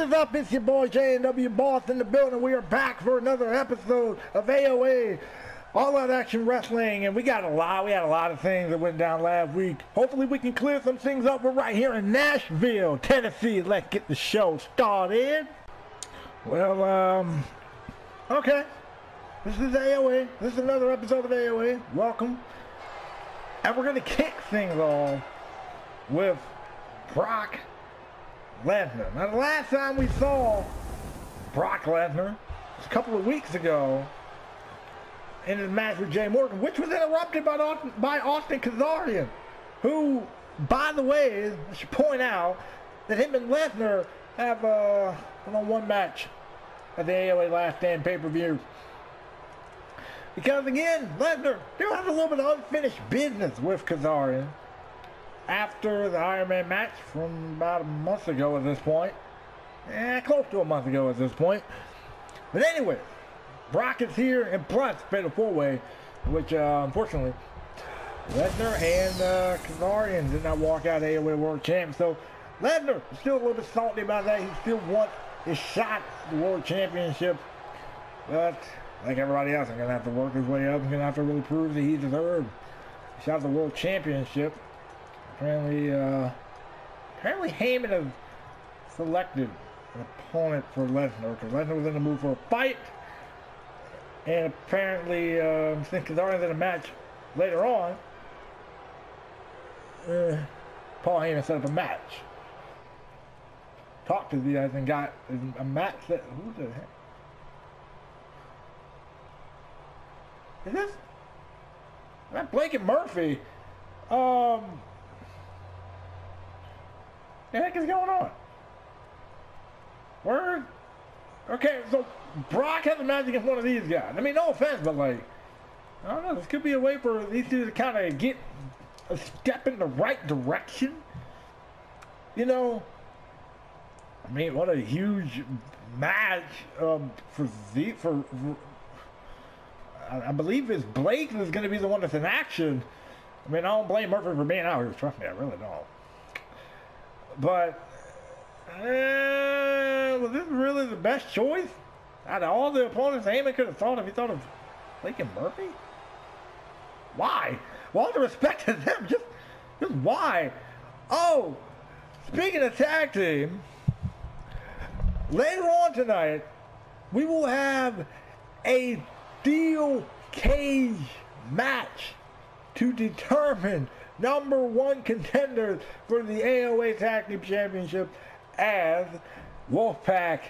What is up? It's your boy J&W Boss in the building. We are back for another episode of AOA All Out Action Wrestling, and we got a lot. We had a lot of things that went down last week. Hopefully, we can clear some things up. We're right here in Nashville, Tennessee. Let's get the show started. Well, um, okay. This is AOA. This is another episode of AOA. Welcome. And we're gonna kick things off with Brock Lesnar. Now, the last time we saw Brock Lesnar was a couple of weeks ago in his match with Jay Morgan, which was interrupted by Austin, by Austin Kazarian, who, by the way, I should point out that him and Lesnar have uh, one match at the AOA Last Stand pay-per-view. Because again, Lesnar still has a little bit of unfinished business with Kazarian after the Iron Man match from about a month ago at this point. Eh, close to a month ago at this point. But anyway, Brock is here, and plus, Fatal 4-Way, which, uh, unfortunately, Lesnar and uh, Kazarian did not walk out AOA World Champ. So, Lesnar is still a little bit salty about that. He still wants his shot at the World Championship. But, like everybody else, I'm going to have to work his way up. I'm going to have to really prove that he deserves a shot at the World Championship. Apparently, uh, apparently Heyman has selected an opponent for Lesnar because Lesnar was in the mood for a fight. And apparently, uh, since Kazarian's in a match later on, uh, Paul Heyman set up a match. Talked to the guys and got a match that. Who's the heck? Is this? That Blake and Murphy. Um, the heck is going on? Word? Okay, so Brock has a match against one of these guys. I mean, no offense, but like, I don't know, this could be a way for these two to kind of get a step in the right direction. You know, I mean, what a huge match um, for the for, for I, I believe it's Blake that's going to be the one that's in action. I mean, I don't blame Murphy for being out here. Trust me, I really don't. But uh, was this really the best choice? Out of all the opponents Heyman could have thought of, he thought of Lincoln Murphy? Why? Well, all the respect to them, just, just why? Oh, speaking of tag team, later on tonight, we will have a steel cage match to determine number one contenders for the AOA Tag Team Championship as Wolfpack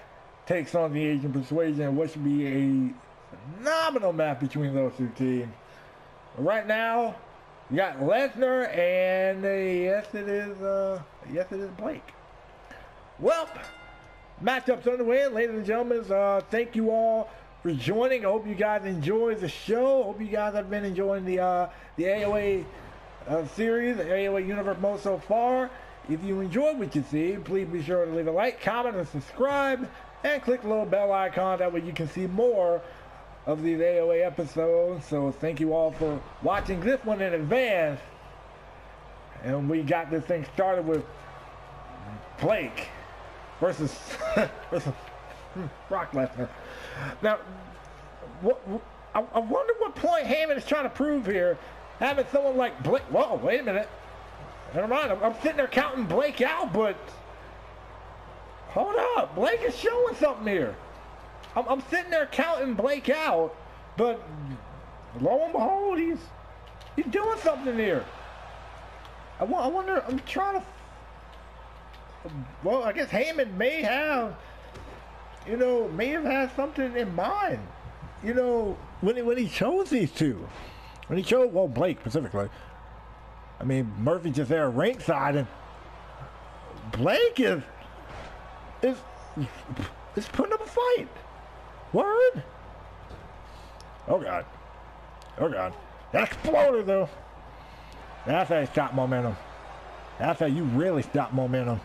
takes on the Asian Persuasion, which should be a phenomenal match between those two teams. Right now, you got Lesnar and uh, yes, it is uh, yes, it is Blake. Well, matchups underway, ladies and gentlemen. Uh, thank you all for joining. I hope you guys enjoy the show. Hope you guys have been enjoying the uh, the AOA uh, series, AOA Universe mode so far. If you enjoyed what you see, please be sure to leave a like, comment, and subscribe, and click the little bell icon. That way you can see more of these AOA episodes. So thank you all for watching this one in advance. And we got this thing started with Blake versus, versus Lesnar. Now, what, I, I wonder what point Heyman is trying to prove here having someone like Blake. Whoa, wait a minute. Never mind. I'm, I'm sitting there counting Blake out, but hold up. Blake is showing something here. I'm, I'm sitting there counting Blake out, but lo and behold, he's he's doing something here. I, I wonder. I'm trying to. Well, I guess Heyman may have, you know, may have had something in mind. You know, when he, when he chose these two. When he showed, well, Blake specifically. I mean, Murphy just there ringside, and Blake is is is putting up a fight. Word. Oh God. Oh God. That exploded though. That's how you stop momentum. That's how you really stop momentum.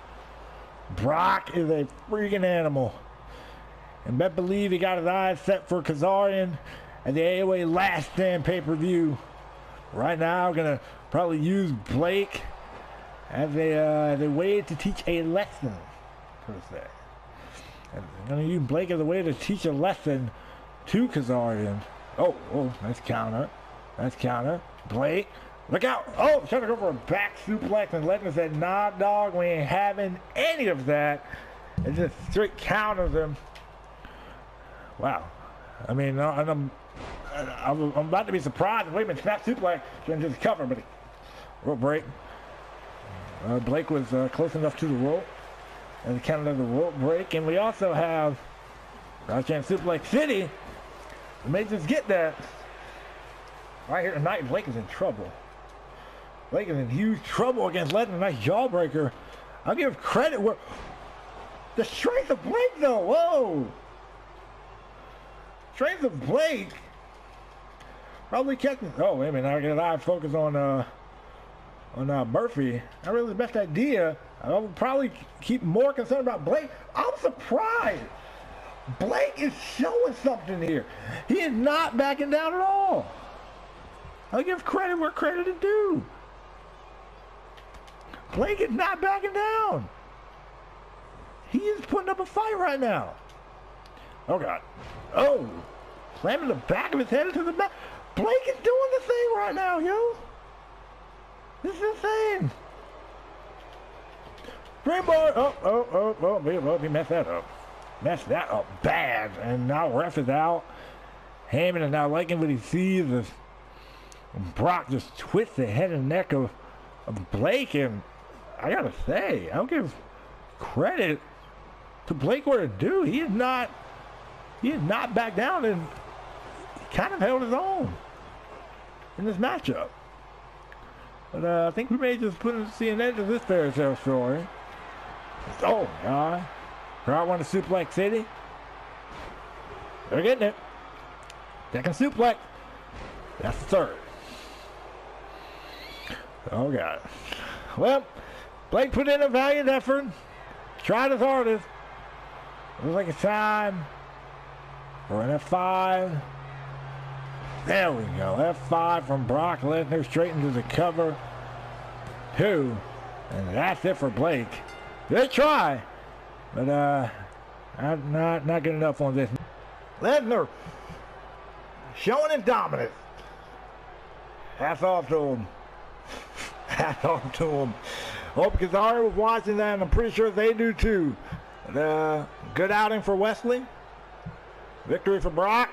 Brock is a freaking animal. And bet believe he got his eyes set for Kazarian at the AOA Last Stand pay-per-view. Right now, gonna probably use Blake as a, uh, a way to teach a lesson, per se. And I'm to use Blake as a way to teach a lesson to Kazarian. Oh, oh, nice counter. Nice counter. Blake. Look out! Oh, trying to go for a back suplex and Lesnar said, nah, dog, we ain't having any of that. And just straight counters him. Wow. I mean, I'm, I'm, I'm about to be surprised. A minute, snap suplex and just cover, but rope break. Uh, Blake was uh, close enough to the rope and counted as a rope break. And we also have Rajan Suplex City. The just get that. Right here tonight, Blake is in trouble. Blake is in huge trouble against Lesnar. Nice jawbreaker. I'll give credit where the strength of Blake, though. Whoa. Strength of Blake. Probably kept. Oh, wait a minute. I got eye focus on uh on uh, Murphy. Not really the best idea. I would probably keep more concerned about Blake. I'm surprised. Blake is showing something here. He is not backing down at all. I'll give credit where credit is due. Blake is not backing down. He is putting up a fight right now. Oh, God. Oh. Slamming the back of his head into the back. Blake is doing the thing right now, yo. This is insane. Springboard. Oh, oh, oh, oh, oh, he messed that up. Messed that up bad. And now ref is out. Heyman is not liking what he sees as Brock just twists the head and neck of, of Blake. And I gotta say, I'll give credit to Blake where it due. He is not, he is not back down and kind of held his own in this matchup. But uh, I think we may just put see an end to this fairy tale story. Oh, God. Crowd want to suplex City. They're getting it. Second suplex. That's the third. Oh, God. Well, Blake put in a valiant effort. Tried his hardest. Looks like it's time for an F5. There we go. F5 from Brock Lesnar straight into the cover. Two. And that's it for Blake. Good try. But uh I'm not, not good enough on this. Lesnar showing his dominance. Hats off to him. Hats off to him. Hope Kazari was watching that, and I'm pretty sure they do too. But, uh, good outing for Wesley. Victory for Brock.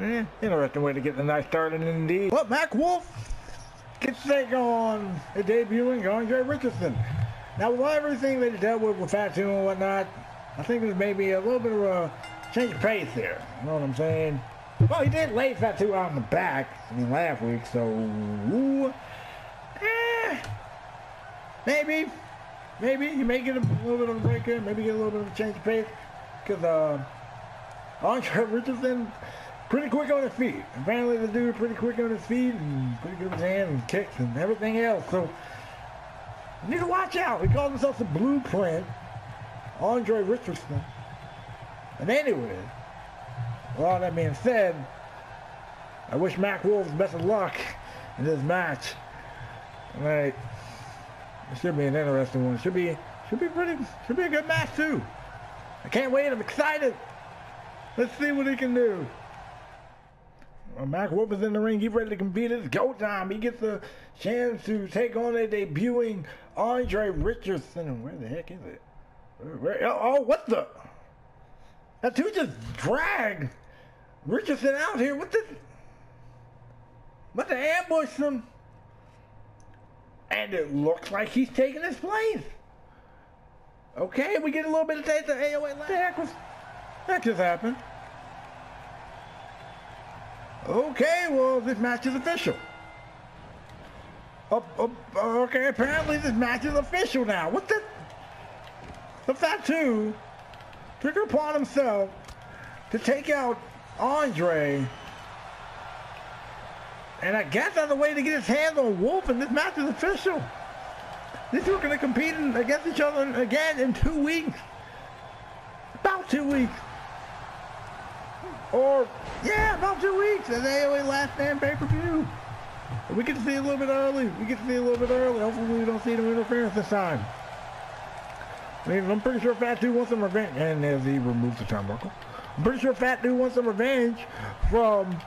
Eh, interesting way to get the night started indeed. Well, Max Wolf gets to take on a debuting Andre Richardson. Now, with everything that he dealt with with Fatu and whatnot, I think there's maybe a little bit of a change of pace there. You know what I'm saying? Well, he did lay Fatu out in the back, I mean, last week, so, ooh, eh, maybe, maybe you may get a little bit of a break here, maybe get a little bit of a change of pace, because, uh, Andre Richardson, pretty quick on his feet. Apparently the dude pretty quick on his feet and pretty good with his hands and kicks and everything else. So you need to watch out. He calls himself the blueprint. Andre Richardson. And anyway, with all that being said, I wish Max Wolf best of luck in this match. Right. It should be an interesting one. Should be should be pretty should be a good match too. I can't wait, I'm excited. Let's see what he can do. Max Wolf is in the ring. He's ready to compete. It's go time. He gets a chance to take on a debuting Andre Richardson. Where the heck is it? Where, where, oh, oh, what the? That dude just dragged Richardson out here. What the? What the ambush him? And it looks like he's taking his place. Okay, we get a little bit of taste of AOA. What the heck was? That just happened. Okay, well, this match is official. Oh, oh, okay, apparently this match is official now. What the? The Fatu took it upon himself to take out Andre. And I guess that's a way to get his hands on Wolf, and this match is official. These two are going to compete against each other again in two weeks. About two weeks. Or, yeah, about two weeks as AOA Last Stand pay-per-view. We get to see a little bit early. We get to see a little bit early. Hopefully we don't see no interference this time. I mean, I'm pretty sure Fatu wants some revenge. And as he removes the turnbuckle. I'm pretty sure Fatu wants some revenge from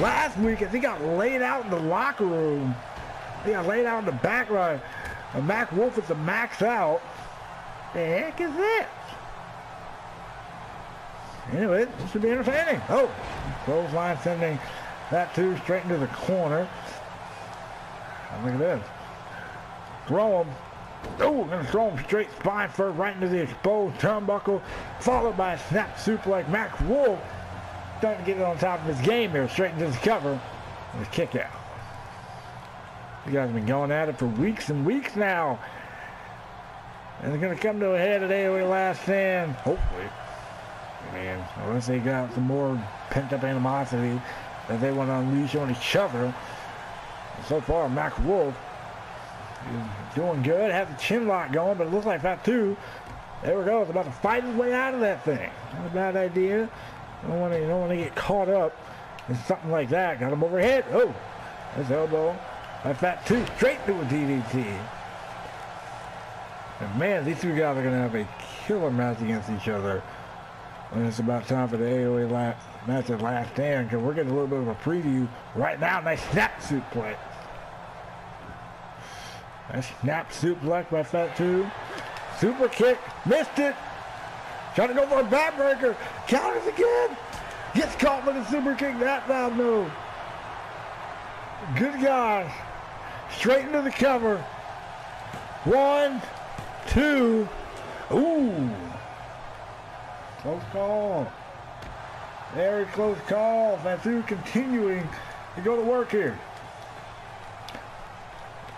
last week as he got laid out in the locker room. He got laid out in the back uh, line. And Max Wolf is a max out. The heck is this? Anyway, this should be entertaining. Oh, clothesline sending Fatu straight into the corner. Look at this. Throw him. Oh, gonna throw him straight spine first right into the exposed turnbuckle, followed by a snap suplex. Max Wolf starting to get it on top of his game here, straight into the cover. And kick out. You guys have been going at it for weeks and weeks now. And it's gonna come to a head at AOA Last Stand, hopefully. Man, unless they got some more pent-up animosity that they want to unleash on each other. So far, Max Wolf is doing good. Has the chin lock going, but it looks like that too. There we go. It's about to fight his way out of that thing. Not a bad idea. Don't want to, you don't want to get caught up in something like that. Got him overhead. Oh, his elbow. That's Fatu straight to a DDT. And man, these two guys are going to have a killer match against each other when it's about time for the AOA last, match at last stand because we're getting a little bit of a preview right now. Nice snap suplex. Nice snap suplex by Fatu. Super kick. Missed it. Trying to go for a backbreaker. Counters again. Gets caught with a super kick. That foul move. Good guy. Straight into the cover. One, two. Ooh. Close call. Very close call. Fatu continuing to go to work here.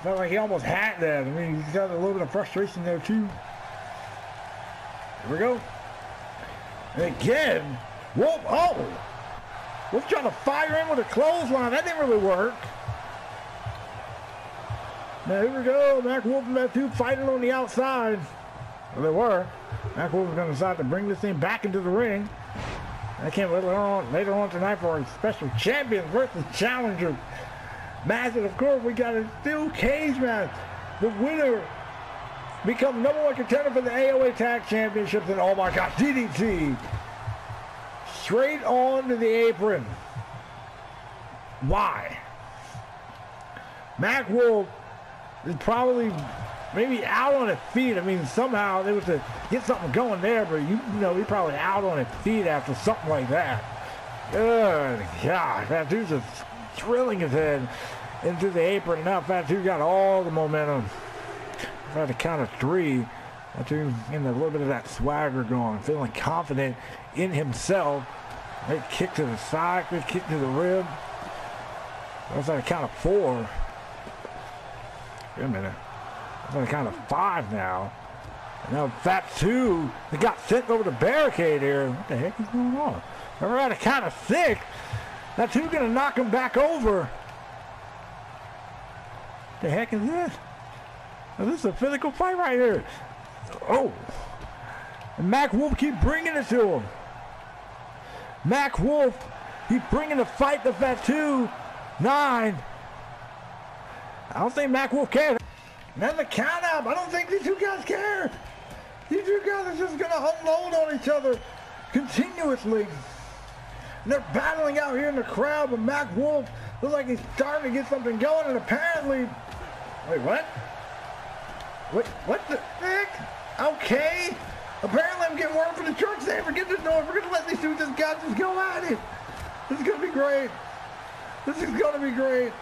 Felt like he almost had that. I mean, he's got a little bit of frustration there too. Here we go. And again, Wolf, oh! Wolf trying to fire in with a clothesline. That didn't really work. Now here we go. Max Wolf and Fatu fighting on the outside. Well, they were. Wolf is going to decide to bring this thing back into the ring. I can't wait later on, later on tonight for our special champions versus challenger match. And of course, we got a steel cage match. The winner become number one contender for the AOA Tag Championships. And oh my God, DDT straight on to the apron. Why? Max Wolf is probably maybe out on his feet. I mean, somehow they was to get something going there, but you, you know, he probably out on his feet after something like that. Good God, Fatu's just drilling his head into the apron. Now Fatu got all the momentum. Try the count of three. Fatu getting a little bit of that swagger going, feeling confident in himself. Great kick to the side, good kick to the rib. That's at a count of four. Wait a minute. That's on count of five now. And now Fat 2, they got sent over the barricade here. What the heck is going on? We're at a count of six. Fatu going to knock him back over. What the heck is this? Now, this is a physical fight right here. Oh. And Max Wolf keep bringing it to him. Max Wolf, he's bringing the fight to Fatu. Nine. I don't think Max Wolf cares. Then the count out. I don't think these two guys care. These two guys are just going to unload on each other continuously. And they're battling out here in the crowd, but Max Wolf looks like he's starting to get something going, and apparently... Wait, what? What, what the heck? Okay. Apparently I'm getting word from the church saying forget this noise. We're going to let these two just guys just go at it. This is going to be great. This is going to be great.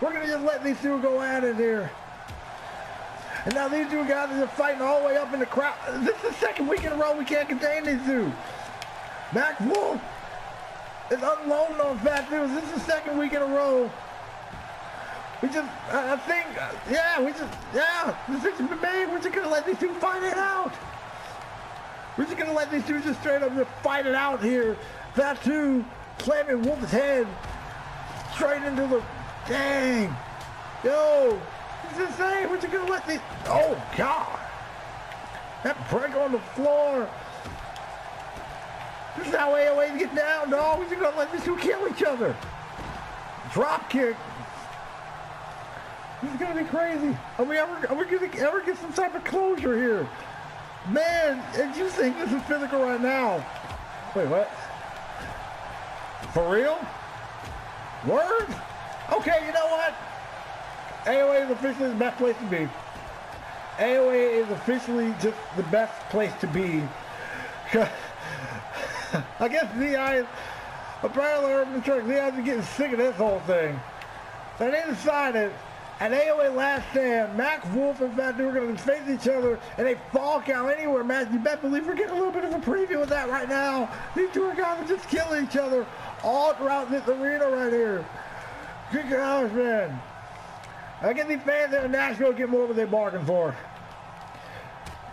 We're going to just let these two go at it here. And now these two guys are fighting all the way up in the crowd. This is the second week in a row we can't contain these two. Max Wolf is unloading on Fatu's. This is the second week in a row. We just, I think, uh, yeah, we just, yeah, this has been made. We're just going to let these two fight it out. We're just going to let these two just straight up just fight it out here. Fatu slamming Wolf's head straight into the, dang. Yo, it's insane. We're just gonna let these. Oh God! That prick on the floor. This is how to get down, dog. We're just gonna let these two kill each other. Drop kick. This is gonna be crazy. Are we ever, are we gonna ever get some type of closure here? Man, if you think this is physical right now. Wait, what? For real? Word? Okay, you know what? AOA is officially the best place to be. AOA is officially just the best place to be. I guess is apparently Urban. ZI is getting sick of this whole thing. So they decided at AOA Last Stand, Max Wolf and Fatu are going to face each other in a fall count anywhere match. You bet believe we're getting a little bit of a preview of that right now. These two are going to just kill each other all throughout this arena right here. Good gosh, man. I get the fans in Nashville get more than they bargained for.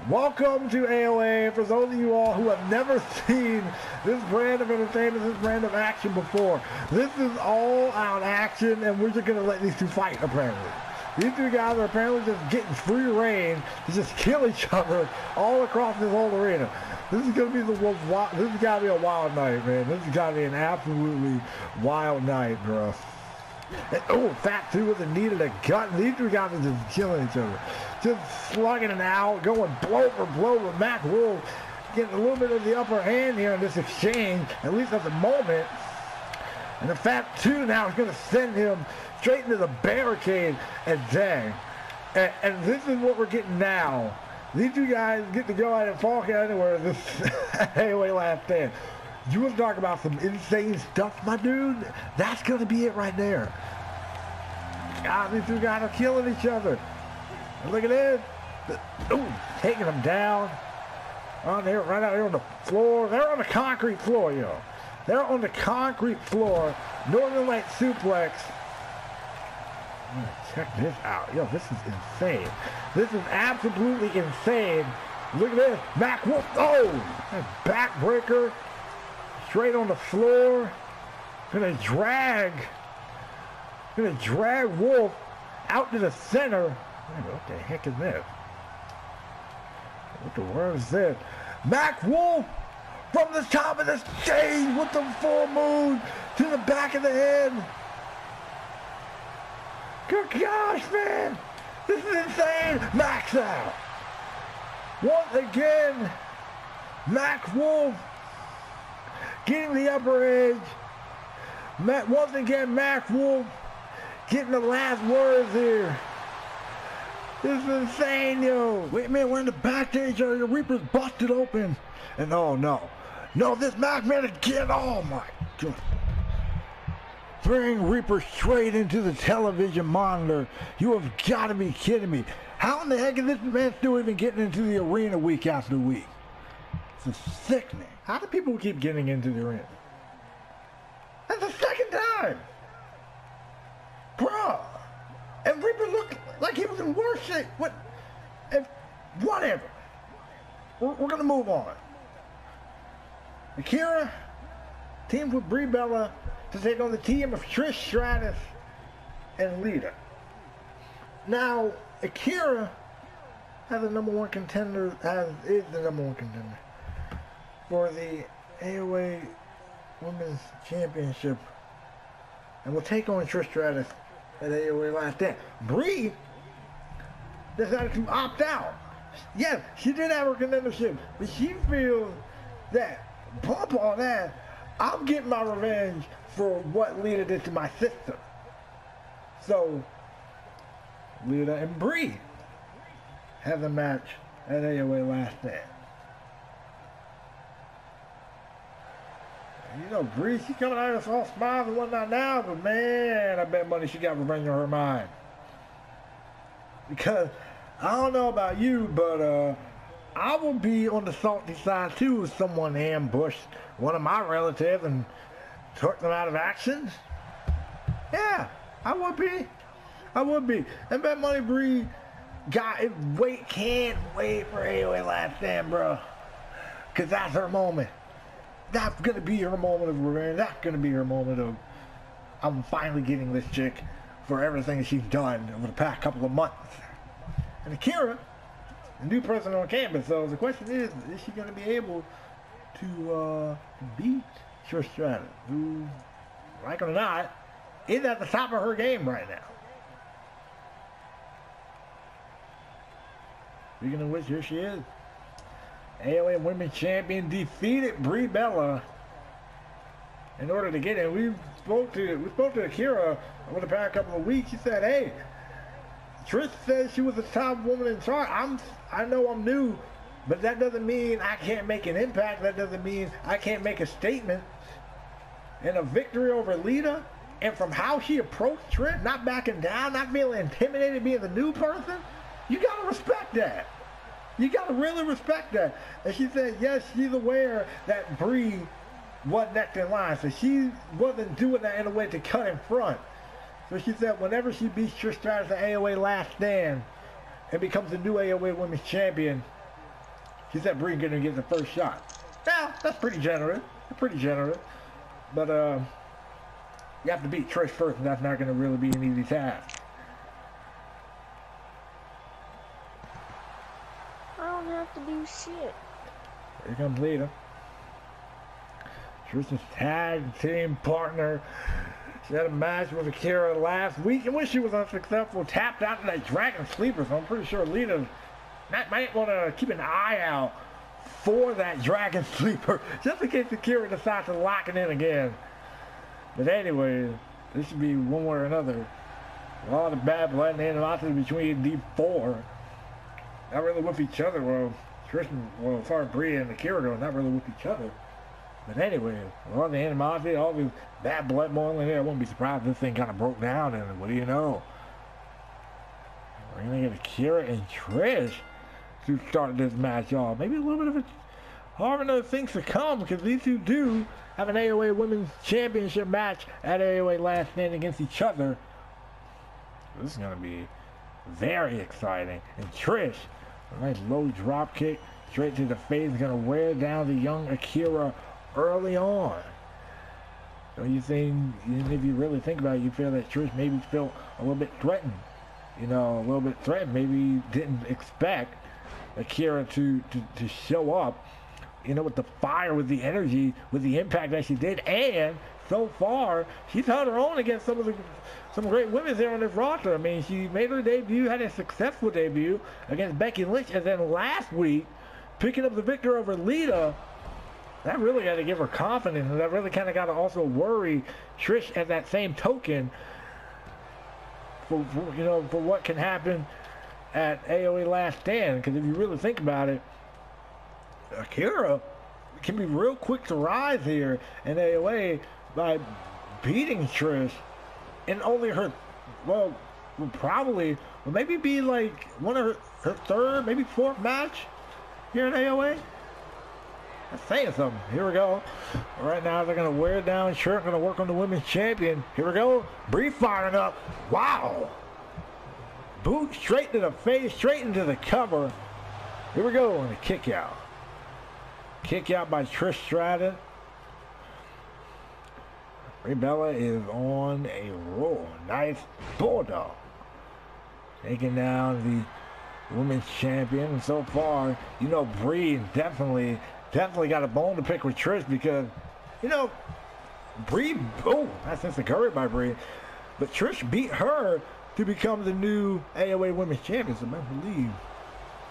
Welcome to AOA. For those of you all who have never seen this brand of entertainment, this brand of action before, this is all out action, and we're just going to let these two fight, apparently. These two guys are apparently just getting free reign to just kill each other all across this whole arena. This is gonna be the most wild, this has gotta be a wild night, man. This has gotta be an absolutely wild night, bro. Oh, Fatu with a knee to the gut. These two guys are just killing each other. Just slugging it out, going blow for blow with Max Wolf. Getting a little bit of the upper hand here in this exchange, at least at the moment. And the Fat Two now is going to send him straight into the barricade. And dang. And, and this is what we're getting now. These two guys get to go out and fall anywhere this AOA last stand. You want to talk about some insane stuff, my dude? That's going to be it right there. God, these two guys are killing each other. Look at this. Ooh, taking them down. Oh, on there, right out here on the floor. They're on the concrete floor, yo. They're on the concrete floor. Northern Light suplex. Check this out. Yo, this is insane. This is absolutely insane. Look at this. Max Wolf. Oh! Backbreaker. Straight on the floor. Gonna drag. Gonna drag Wolf out to the center. what the heck is this? What the world is this? Max Wolf from the top of the stage with the full moon to the back of the head. Good gosh, man. This is insane. Max out. Once again, Max Wolf getting the upper edge. Matt, once again, Max Wolf getting the last words here. This is insane, yo. Wait a minute, we're in the backstage area. Reaper's busted open. And oh, no. No, this Mac man again. Oh, my God. Throwing Reaper straight into the television monitor. You have got to be kidding me. How in the heck is this man still even getting into the arena week after week? It's sickening. How do people keep getting into the arena? That's the second time. Bruh. And Reaper looked like he was in worse shape. What? If, whatever. We're, we're to move on. Akira teams with Brie Bella to take on the team of Trish Stratus and Lita. Now, Akira has the number one contender, has, is the number one contender for the AOA Women's Championship and will take on Trish Stratus at AOA last day. Brie decided to opt out. Yes, she did have her contendership, but she feels that bump on that, I'm getting my revenge for what Lita did to my sister. So, Lita and Brie have the match at AOA Last Stand. You know, Brie, she's coming out of all smiles and whatnot now, but man, I bet money she got revenge on her mind. Because I don't know about you, but uh, I will be on the salty side too if someone ambushed one of my relatives and took them out of action. Yeah, I would be. I would be. And Bet Money Brie got it. Wait, can't wait for AOA Last Stand, bro. Because that's her moment. That's to be her moment of revenge. That's to be her moment of, I'm finally getting this chick for everything she's done over the past couple of months. And Akira, the new person on campus, so the question is, is she to be able to uh, beat Trish Stratus, who, like it or not, is at the top of her game right now. Speaking of which, here she is. AOA Women's Champion, defeated Brie Bella in order to get in. We spoke to we spoke to Akira over the past couple of weeks. She said, "Hey, Trish said she was the top woman in charge. I'm I know I'm new, but that doesn't mean I can't make an impact. That doesn't mean I can't make a statement." And a victory over Lita, and from how she approached Trish, not backing down, not feeling intimidated being the new person, you gotta respect that. You gotta really respect that. And she said, yes, she's aware that Brie wasn't next in line, so she wasn't doing that in a way to cut in front. So she said, whenever she beats Trish Stratus at AOA Last Stand and becomes the new AOA Women's Champion, she said Brie's gonna get the first shot. Now, that's pretty generous. Pretty generous. But uh, you have to beat Trish first, and that's not gonna really be an easy task. Have to do shit. Here comes Lita. Trish's tag team partner. She had a match with Akira last week in which she was unsuccessful, tapped out in that Dragon Sleeper, so I'm pretty sure Lita might want to keep an eye out for that Dragon Sleeper, just in case Akira decides to lock it in again. But anyway, this should be one way or another. A lot of bad blood and animosity between D4 not really with each other. Well, Tristan, well, far Brie and Akira go, not really with each other. But anyway, all the animosity, all the bad blood boiling there, I wouldn't be surprised if this thing kind of broke down. And what do you know? We're going to get Akira and Trish to start this match off. Maybe a little bit of a hard of things to come because these two do have an AOA Women's Championship match at AOA Last Stand against each other. This is going to be very exciting. And Trish nice low drop kick straight to the face. Going to wear down the young Akira early on. So you think, if you really think about it, you feel that Trish maybe felt a little bit threatened. You know, a little bit threatened. Maybe didn't expect Akira to, to, to show up, you know, with the fire, with the energy, with the impact that she did. And so far, she's held her own against some of the some great women there on this roster. I mean, she made her debut, had a successful debut against Becky Lynch, and then last week, picking up the victory over Lita. That really got to give her confidence, and that really kind of got to also worry Trish at that same token for, for you know for what can happen at AOA Last Stand. Because if you really think about it, Akira can be real quick to rise here in AOA by beating Trish in only her, well, probably, will maybe be like one of her, her third, maybe fourth match here in AOA. That's saying something. Here we go. Right now they're gonna wear down shirt, gonna work on the women's champion. Here we go. Brie firing up. Wow. Boot straight to the face, straight into the cover. Here we go on a kick out. Kick out by Trish Stratus. Brie Bella is on a roll. Nice bulldog. Taking down the women's champion. So far, you know, Brie definitely, definitely got a bone to pick with Trish because, you know, Brie, oh, that's instant courage by Brie. But Trish beat her to become the new AOA Women's Champion. So I believe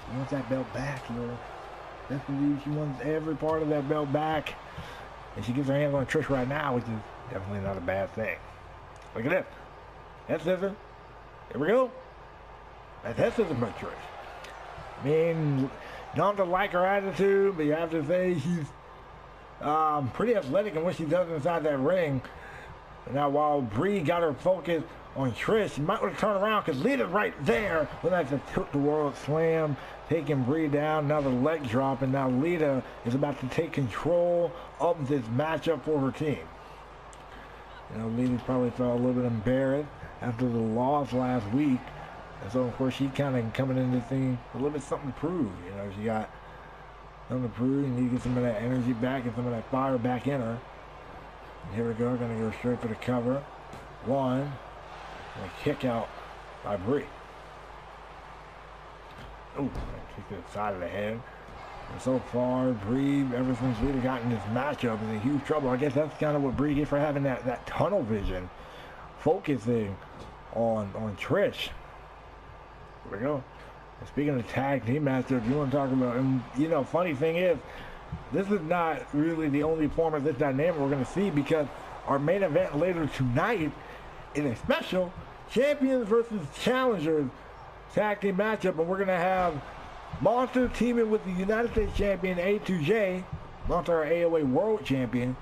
she wants that belt back, know. Best believe she wants every part of that belt back. And she gets her hands on Trish right now, which is Definitely not a bad thing. Look at that. That's scissor. Here we go. That's that scissor punch choice. I mean, don't to like her attitude, but you have to say she's um, pretty athletic in what she does inside that ring. Now, while Brie got her focus on Trish, she might want to turn around because Lita's right there. When I just took the World Slam, taking Brie down. Now the leg drop, and now Lita is about to take control of this matchup for her team. You know, Lita probably felt a little bit embarrassed after the loss last week. And so, of course, she kind of coming into the thing a little bit something to prove. You know, she got something to prove. You need to get some of that energy back and some of that fire back in her. And here we go. Going to go straight for the cover. One. And a kick out by Brie. Oh, kick to the side of the head. So far, Brie, ever since Lita got in this matchup, is in huge trouble. I guess that's kind of what Brie gets for having that, that tunnel vision, focusing on on Trish. Here we go. Speaking of tag team matchups, you want to talk about, and you know, funny thing is, this is not really the only form of this dynamic we're going to see because our main event later tonight is a special champions versus challengers tag team matchup, and we're going to have Monster teaming with the United States champion A2J, Monster our AOA World Champion,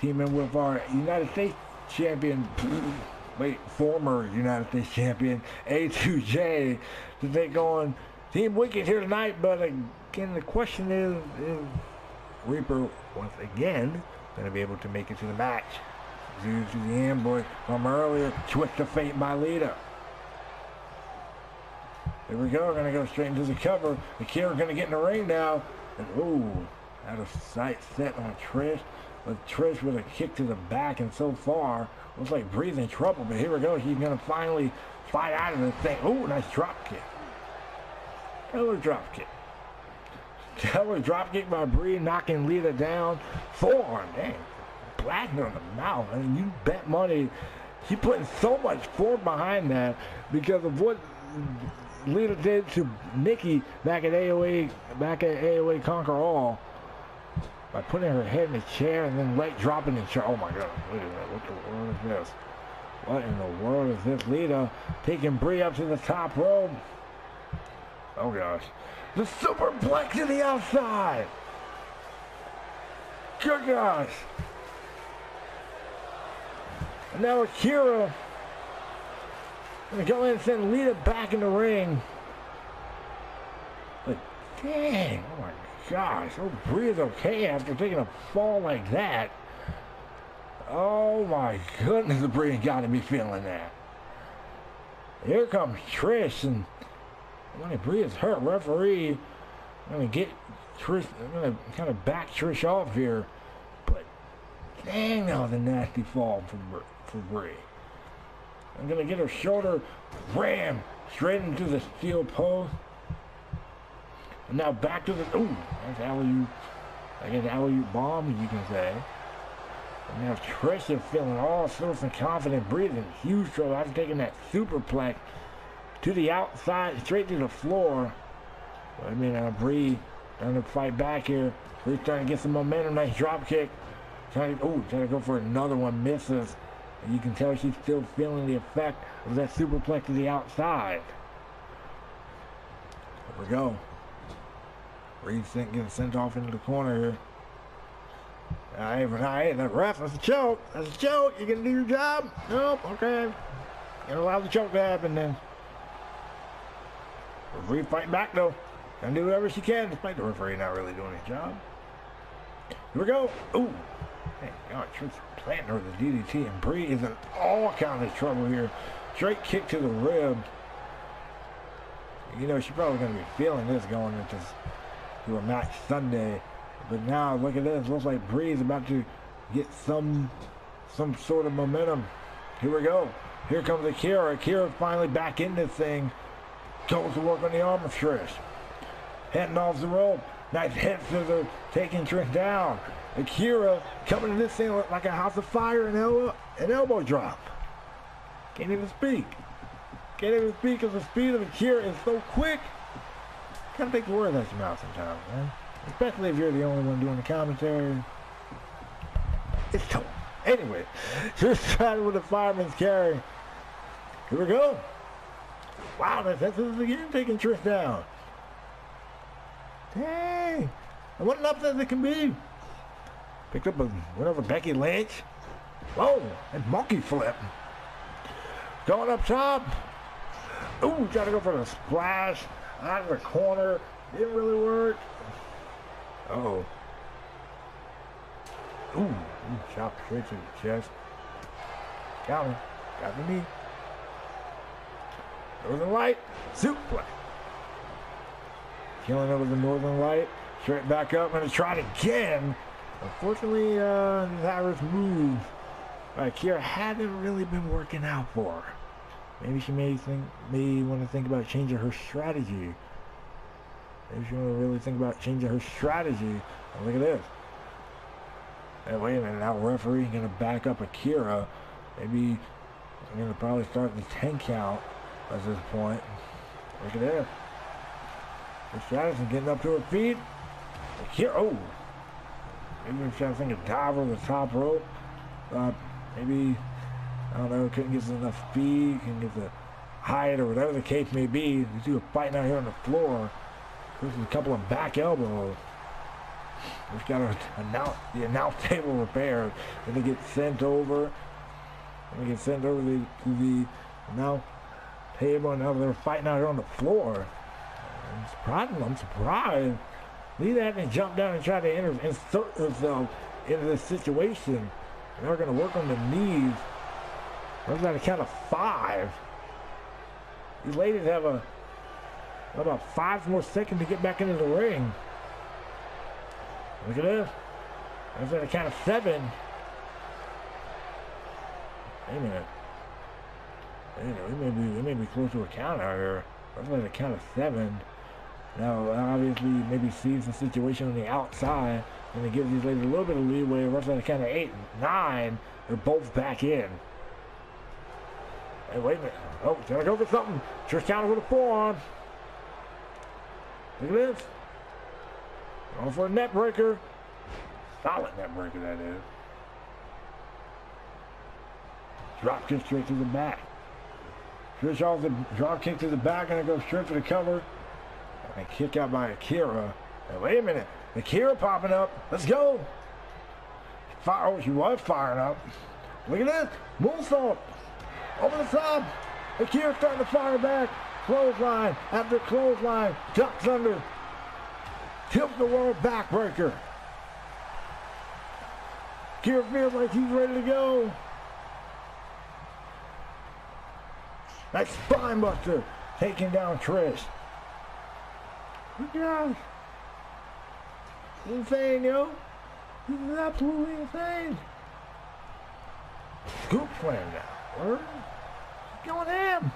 teaming with our United States champion, wait, former United States champion A2J to take on Team Wicked here tonight. But again, the question is, is Reaper once again going to be able to make it to the match? Due to the ambush from earlier, twist of fate by Lita. Here we go. We're going to go straight into the cover. The Akira going to get in the ring now. And, ooh, out of sight set on Trish. But Trish with a kick to the back. And so far, looks like breathing trouble. But here we go. She's going to finally fight out of this thing. Ooh, nice drop kick. Another drop kick. Another drop kick by Brie, knocking Lita down. Forearm, dang. Blasting on the mouth. I mean, you bet money. She putting so much force behind that because of what Lita did to Nikki back at AOA, back at AOA Conquer All by putting her head in the chair and then leg dropping the chair. Oh my God! Wait a minute, what in the world is this? What in the world is this? Lita taking Brie up to the top rope. Oh gosh, the superplex to the outside. Good gosh. And now Akira Gonna go in and send Lita back in the ring. But dang, oh my gosh, oh Brie is okay after taking a fall like that. Oh my goodness, Brie gotta be feeling that. Here comes Trish and when Brie is hurt, referee, I'm gonna get Trish, I'm gonna kind of back Trish off here. But dang, that was a nasty fall for, for Brie. I'm going to get her shoulder ram straight into the steel post. And now back to the, ooh, that's alley I guess alley bomb, you can say. And now Trish is feeling all sorts of confident breathing. Huge trouble after taking that superplex to the outside, straight to the floor. I mean, uh, Brie trying to fight back here. Brie's trying to get some momentum. Nice drop kick. Trying to, ooh, trying to go for another one. Misses. And you can tell she's still feeling the effect of that superplex to the outside. Here we go. Reed sent, getting sent off into the corner here. Hey, but hey, that ref, that's a choke. That's a choke. You gonna do your job? Nope, okay. Gonna allow the choke to happen then. Referee fighting back though. Gonna do whatever she can despite the referee not really doing his job. Here we go. Ooh. Hey, God, Trish planting her with the DDT, and Brie is in all kind of trouble here. Straight kick to the rib. You know, she's probably going to be feeling this going into to a match Sunday. But now, look at this. Looks like Brie is about to get some some sort of momentum. Here we go. Here comes Akira. Akira finally back in this thing. Goes to work on the arm Trish. Heading off the rope. Nice head scissor taking Trish down. Akira coming to this thing like a house of fire and elbow, an elbow drop. Can't even speak. Can't even speak because the speed of Akira is so quick. Kind of takes the words out of your mouth sometimes, man. Especially if you're the only one doing the commentary. It's tough. Anyway, just started with the fireman's carry. Here we go. Wow, that's, that's again taking Trish down. Dang. And what an upset it can be. Picked up a, whatever, Becky Lynch. Whoa, and monkey flip. Going up top. Ooh, got to go for the splash. Out of the corner. Didn't really work. Uh oh. Ooh, ooh chop straight to the chest. Got me. Got the knee. Northern Light. Suplex. Killing over the Northern Light. Straight back up. and try it again. Unfortunately, uh, Irish move by Kira hadn't really been working out for her. Maybe she may think, may want to think about changing her strategy. Maybe she want to really think about changing her strategy. Oh, look at this. Hey, wait a minute, now referee going to back up Akira. Maybe I'm to probably start the 10 count at this point. Look at this. Stratus is getting up to her feet. Here, oh. Maybe I'm trying to think of dive over the top rope. Uh, maybe, I don't know, couldn't get enough speed, couldn't get the height or whatever the case may be. You see her fighting out here on the floor. There's a couple of back elbows. We've got our announce, the announce table repaired. And they get sent over. They get sent over to the, to the announce table. Now they're fighting out here on the floor. I'm surprised. I'm surprised. Lita hadn't jumped down and tried to enter, insert herself into this situation. And they're going to work on the knees. Runs out a count of five. These ladies have a about five more seconds to get back into the ring. Look at this. That's at a count of seven. Wait a minute. Wait a minute. We may be, we may be close to a count out here. That's at a count of seven. Now, obviously, maybe sees the situation on the outside, and it gives these ladies a little bit of leeway. Roughly at a count of eight, nine, they're both back in. Hey, wait a minute. Oh, gotta go for something. Trish counter with a forearm. Look at this. Going for a neck breaker. Solid neck breaker, that is. Drop kick straight to the back. Trish off the drop kick to the back, and it goes straight for the cover. And kick out by Akira. Hey, wait a minute. Akira popping up. Let's go. Fire. Oh, she was firing up. Look at this. Moonsault. Over the top. Akira starting to fire back. Clothesline after clothesline. Ducks under. Tilt-a-whirl backbreaker. Akira feels like he's ready to go. That spine buster taking down Trish. At Insane, yo. This is absolutely insane. Scoop slam now. Word. He's going ham.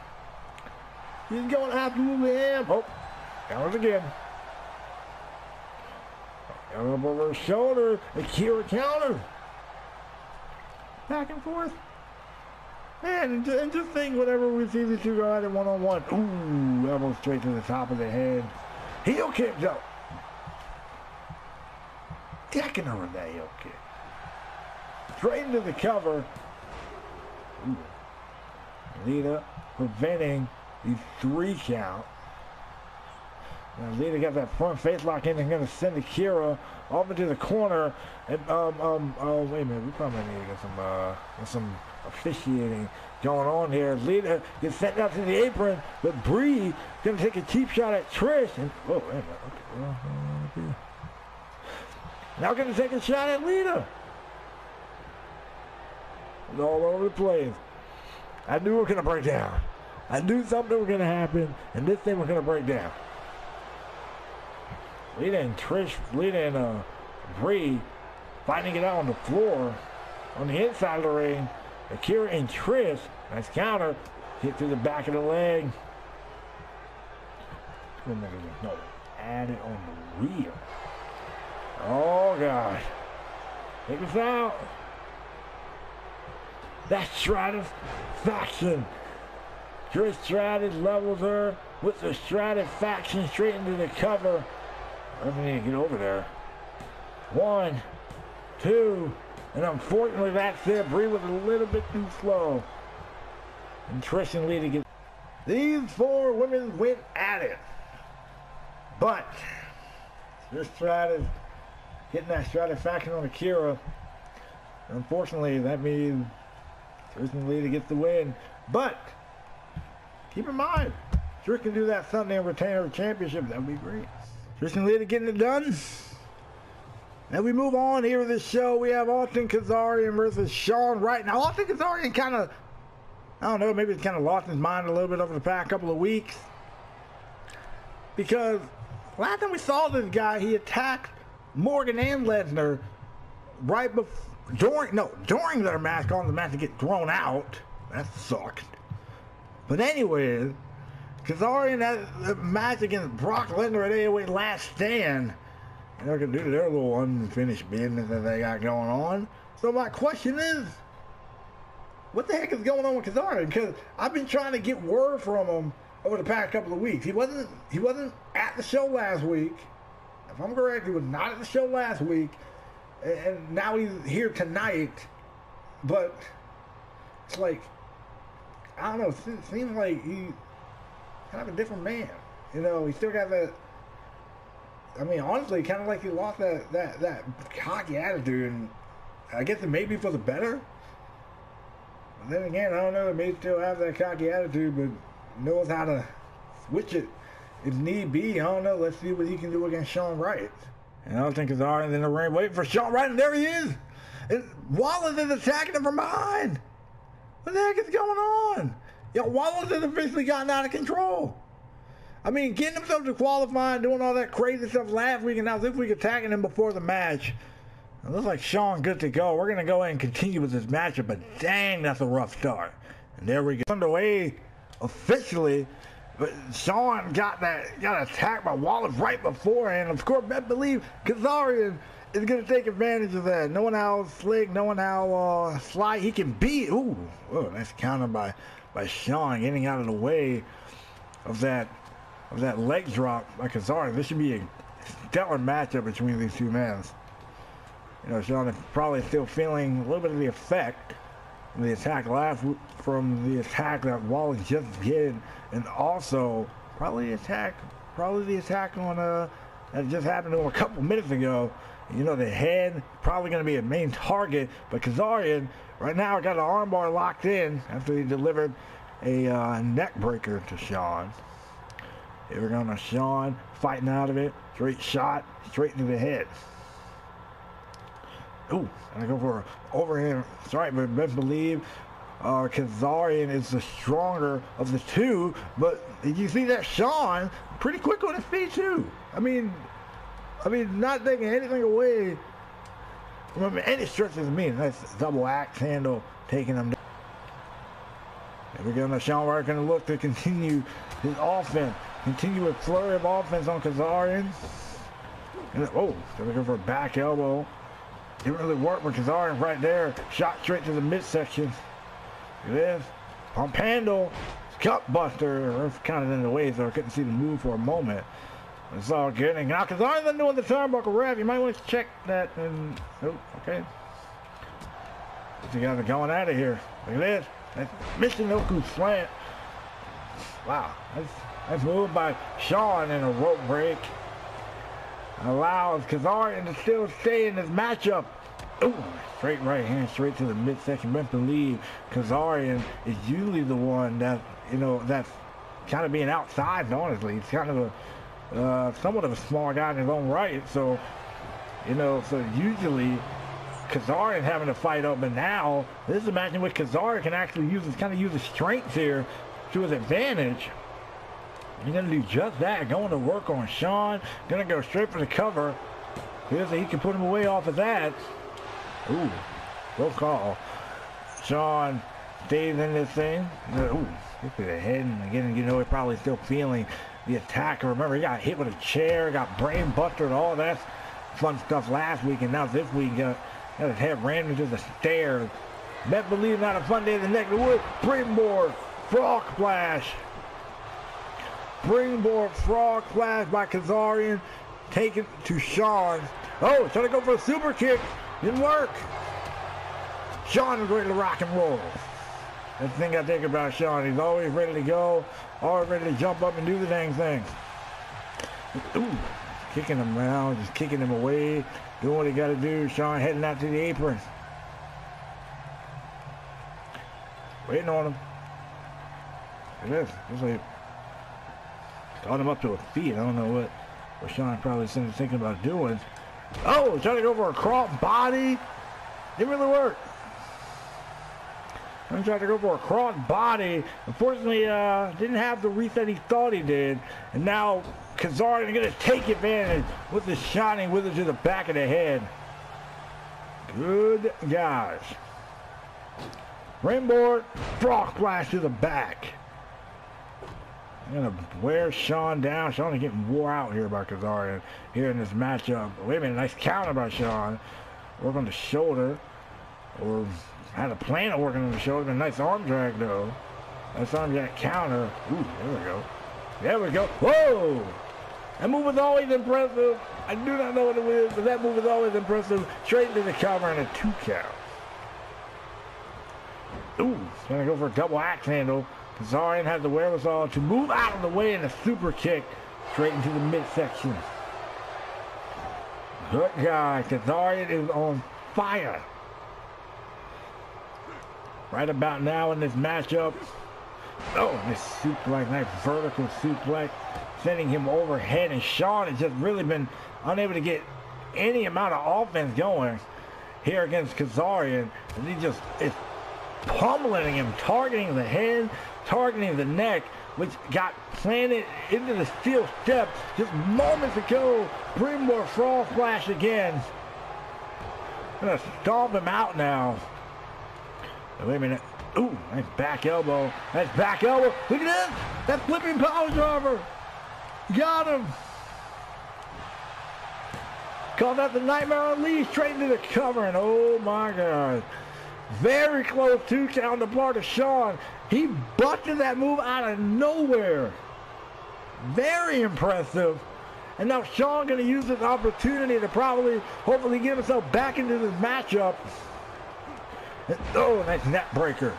He's going absolutely ham. Oh, counters again. Got up over shoulder. Akira counter. Back and forth. Man, and just think whenever we see the two go at it one-on-one. Ooh, elbow straight to the top of the head. Heel kick, though. Decking over that heel kick. Straight into the cover. Lita preventing the three count. Now Lita got that front face lock in and going to send Akira off into the corner. And, um, um, oh, wait a minute. We probably need to get some, uh, get some officiating going on here. Lita gets sent out to the apron, but Brie going to take a cheap shot at Trish. And, oh, wait a minute. Okay, well, okay. Now going to take a shot at Lita. It's all over the place. I knew we were to break down. I knew something was to happen, and this thing was to break down. Lita and Trish, Lita and uh, Brie fighting it out on the floor on the inside of the ring. Akira and Trish, nice counter, hit through the back of the leg. No, add it on the rear. Oh, God. Take us out. That's Stratus faction. Trish Stratus levels her with the Stratus faction straight into the cover. I need to get over there. One, two, and unfortunately that's it. Brie was a little bit too slow. And Trish and Lita get... These four women went at it. But, this Stratus, hitting that Stratusfaction on Akira. Unfortunately, that means Trish and Lita get the win. But, keep in mind, Trish can do that Sunday and retain her championship. That would be great. Trish and Lita getting it done. Now we move on here with this show. We have Austin Kazarian versus Shawn Wright. Now Austin Kazarian kind of, I don't know, maybe it's kind of lost his mind a little bit over the past couple of weeks. Because last time we saw this guy, he attacked Morgan and Lesnar right before, during, no, during their match, on the match to get thrown out. That sucked. But anyways, Kazarian had a match against Brock Lesnar at AOA Last Stand. And going to do their little unfinished business that they got going on. So my question is, what the heck is going on with Kazarian? Because I've been trying to get word from him over the past couple of weeks. He wasn't he wasn't at the show last week. If I'm correct, he was not at the show last week, and now he's here tonight. But it's like I don't know. It seems like he kind of a different man. You know, he still got that. I mean, honestly, kind of like he lost that that that cocky attitude, and I guess it may be for the better. But then again, I don't know. He may still have that cocky attitude, but knows how to switch it if need be. I don't know. Let's see what he can do against Shawn Wright. And I don't think Kazarian's in the ring waiting for Shawn Wright, and there he is. And Wallace is attacking him from behind. What the heck is going on? Yo, Wallace has officially gotten out of control. I mean, getting himself to qualify and doing all that crazy stuff last week, and now this week attacking him before the match. It looks like Shawn good to go. We're going to go ahead and continue with this matchup, but dang, that's a rough start. And there we go. Underway officially. But Shawn got that got attacked by Wallace right before, and of course, I believe Kazarian is going to take advantage of that. Knowing how slick, knowing how uh, sly he can be. Ooh, oh, that's countered by by Shawn getting out of the way of that of that leg drop by Kazarian. This should be a stellar matchup between these two men. You know, Shawn is probably still feeling a little bit of the effect of the attack last from the attack that Wallace just did, and also probably the attack, probably the attack on uh that just happened to him a couple minutes ago. You know, the head probably going to be a main target, but Kazarian right now got an armbar locked in after he delivered a uh, neck breaker to Shawn. Here going to Shawn fighting out of it. Straight shot, straight to the head. Ooh, and I go for overhand strike, but best believe uh, Kazarian is the stronger of the two. But did you see that Shawn pretty quick on his feet too. I mean, I mean, not taking anything away from any stretch of the mean. Nice double axe handle taking him down. Here we go. Now Shawn Wright going to look to continue his offense. Continue a flurry of offense on Kazarian. And, oh, to go for a back elbow. Didn't really work for Kazarian right there. Shot straight to the midsection. Look at this. Pump handle. Gut buster. Kind of in the way, so I couldn't see the move for a moment. It's all good. And now Kazarian's doing the turnbuckle rev. You might want to check that. And oh, okay. You guys are going out of here. Look at this. That's Michinoku slant. Wow. That's, that's moved by Shawn in a rope break. Allows Kazarian to still stay in this matchup. Ooh, straight right hand, straight to the midsection. But believe Kazarian is usually the one that, you know, that's kind of being outside, honestly. He's kind of a, uh, somewhat of a small guy in his own right. So, you know, so usually Kazarian having to fight up, but now this is a match in which Kazarian can actually use kind of use his strength here to his advantage. He's gonna do just that, going to work on Shawn, gonna go straight for the cover. Here's he can put him away off of that. Ooh, good call. Shawn stays in this thing. Ooh, hit to the head, and again, you know, he's probably still feeling the attack. Remember, he got hit with a chair, got brain busted, all that fun stuff last week, and now this week, uh, got, got his head ran into the stairs. Bet believe not a fun day in the neck of the wood. Springboard, frog splash. Springboard frog splash by Kazarian. Taken to Shawn. Oh, trying to go for a super kick. Didn't work. Shawn is ready to rock and roll. That's the thing I think about Shawn. He's always ready to go. Always ready to jump up and do the dang thing. Ooh, kicking him around, just kicking him away. Doing what he got to do. Shawn heading out to the apron. Waiting on him. It is. It's like got him up to a feet. I don't know what, what probably probably thinking about doing. Oh, trying to go for a cross body. Didn't really work. I'm trying to go for a cross body. Unfortunately, uh, didn't have the reach that he thought he did. And now Kazarian going to take advantage with the shining wizard to the back of the head. Good guys. Rainboard, frog splash to the back. Gonna wear Shawn down. Shawn is getting wore out here by Kazarian here in this matchup. Wait a minute, nice counter by Shawn. Work on the shoulder. Or had a plan of working on the shoulder. A nice arm drag though. That's on that counter. Ooh, there we go. There we go. Whoa! That move was always impressive. I do not know what it is, but that move was always impressive. Straight into the cover and a two count. Ooh, gonna go for a double axe handle. Kazarian has the wherewithal to move out of the way in a super kick straight into the midsection. Good guy. Kazarian is on fire. Right about now in this matchup. Oh, this suplex, nice vertical suplex, sending him overhead. And Shawn has just really been unable to get any amount of offense going here against Kazarian. And he just is pummeling him, targeting the head, targeting the neck, which got planted into the steel step just moments ago. Brimore Frog Splash again. Gonna stomp him out now. Wait a minute. Ooh, nice back elbow. Nice back elbow. Look at this. That flipping power driver. Got him. Called out the Nightmare Unleashed straight into the cover. And oh my God. Very close to count the part of Shawn. He busted that move out of nowhere. Very impressive. And now Shawn going to use this opportunity to probably, hopefully get himself back into this matchup. Oh, nice neck breaker.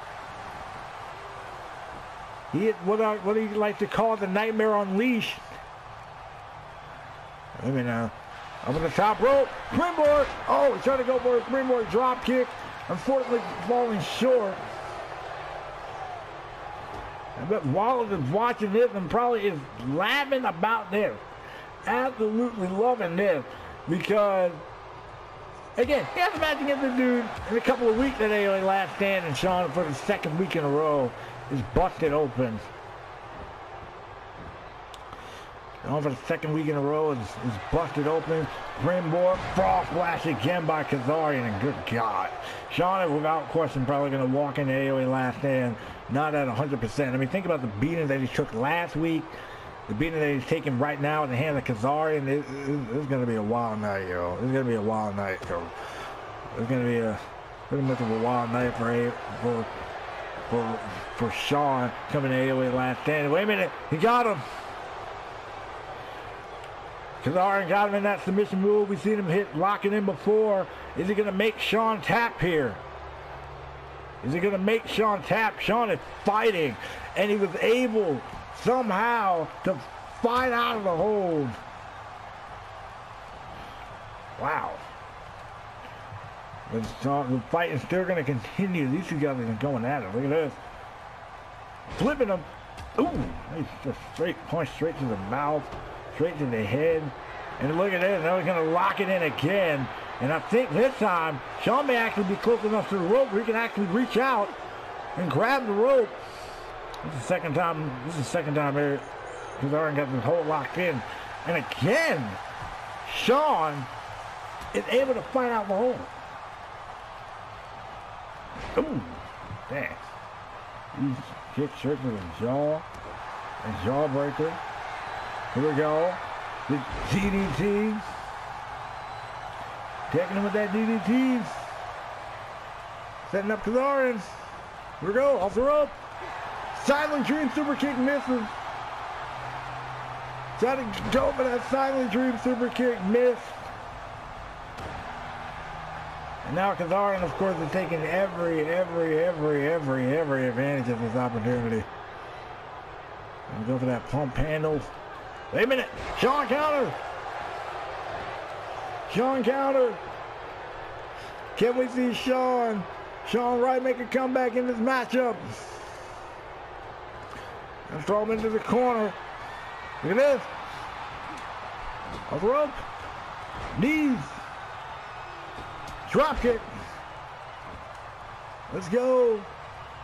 He hit what I what he like to call the nightmare unleashed. A minute now. Up on the top rope. Springboard. Oh, he's trying to go for a springboard drop kick. Unfortunately, falling short. I bet Wallace is watching this and probably is laughing about this. Absolutely loving this because Again, he has a match against the dude in a couple of weeks at AOA Last Stand, and Shawn for the second week in a row is busted open. On for the second week in a row is, is busted open. Springboard, frog splash again by Kazarian, and good God. Shawn, without question, probably going to walk into AOA Last Stand not at 100%. I mean, think about the beating that he took last week the beating that he's taking right now in the hand of Kazarian, it, it, it's going to be a wild night, yo. It's going to be a wild night, yo. It's going to be a pretty much of a wild night for a, for for for Shawn coming to AOA last stand. Wait a minute, he got him. Kazarian got him in that submission move. We've seen him hit locking in before. Is he going to make Shawn tap here? Is he going to make Shawn tap? Shawn is fighting, and he was able somehow to fight out of the hold. Wow. The fight is still going to continue. These two guys are going at it. Look at this. Flipping them. Ooh, nice just straight punch straight to the mouth, straight to the head. And look at this. Now he's going to lock it in again. And I think this time, Shawn may actually be close enough to the rope where he can actually reach out and grab the rope this is the second time. This is the second time here Kazarian got this hole locked in, and again, Shawn is able to find out the hole. Ooh, dang! He's kick straight to the jaw, and jawbreaker. Here we go. The DDT. Taking him with that DDT. Setting up Kazarian. Here we go, off the rope. Silent Dream super kick misses. Trying to go for that Silent Dream super kick miss. And now Kazarian, of course, is taking every, every, every, every, every advantage of this opportunity. And go for that pump handle. Wait a minute. Shawn counter. Shawn counter. Can we see Shawn? Shawn Wright make a comeback in this matchup. And throw him into the corner. Look at this. The rope. Knees. Drop kick. Let's go.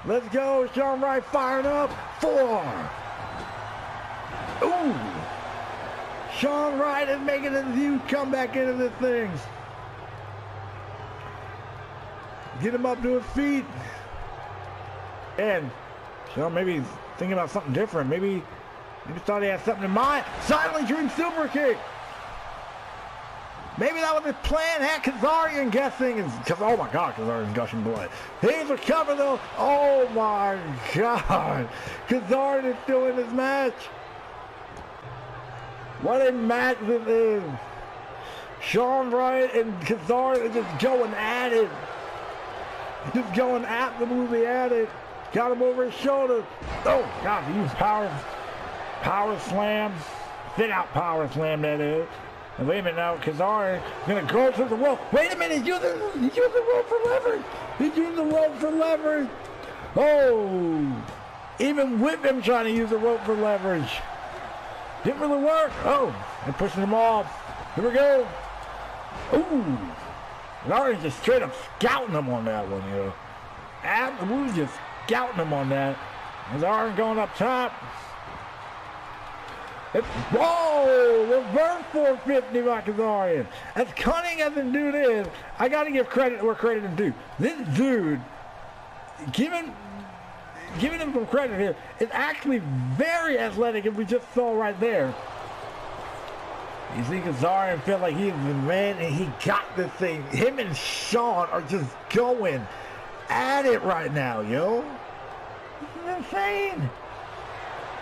Let's go. Shawn Wright firing up. Four. Ooh. Shawn Wright is making a huge comeback into the things. Get him up to his feet. And Shawn maybe thinking about something different. Maybe, maybe thought he had something in mind. Silent Dream super kick. Maybe that was his plan. Had Kazarian guessing. Cause, oh my God, Kazarian's gushing blood. He's recovered though. Oh my God. Kazarian is still in this match. What a match this is. Shawn Wright and Kazarian are just going at it. Just going absolutely at it. Got him over his shoulder. Oh God, he used power, power slam. Fit out power slam that is. And wait a minute now, Kazarian gonna go to the rope. Wait a minute, he's using he's using the rope for leverage. He's using the rope for leverage. Oh, even with him trying to use the rope for leverage. Didn't really work. Oh, they're pushing him off. Here we go. Ooh. Kazarian just straight up scouting him on that one, you know. Absolutely just scouting him on that. Kazarian going up top. It's, whoa! Reverse 450 by Kazarian. As cunning as the dude is, I got to give credit where credit is due. This dude, given giving him some credit here, is actually very athletic, if we just saw right there. You see Kazarian feel like he's the man and he got this thing. Him and Shawn are just going at it right now, yo. This is insane.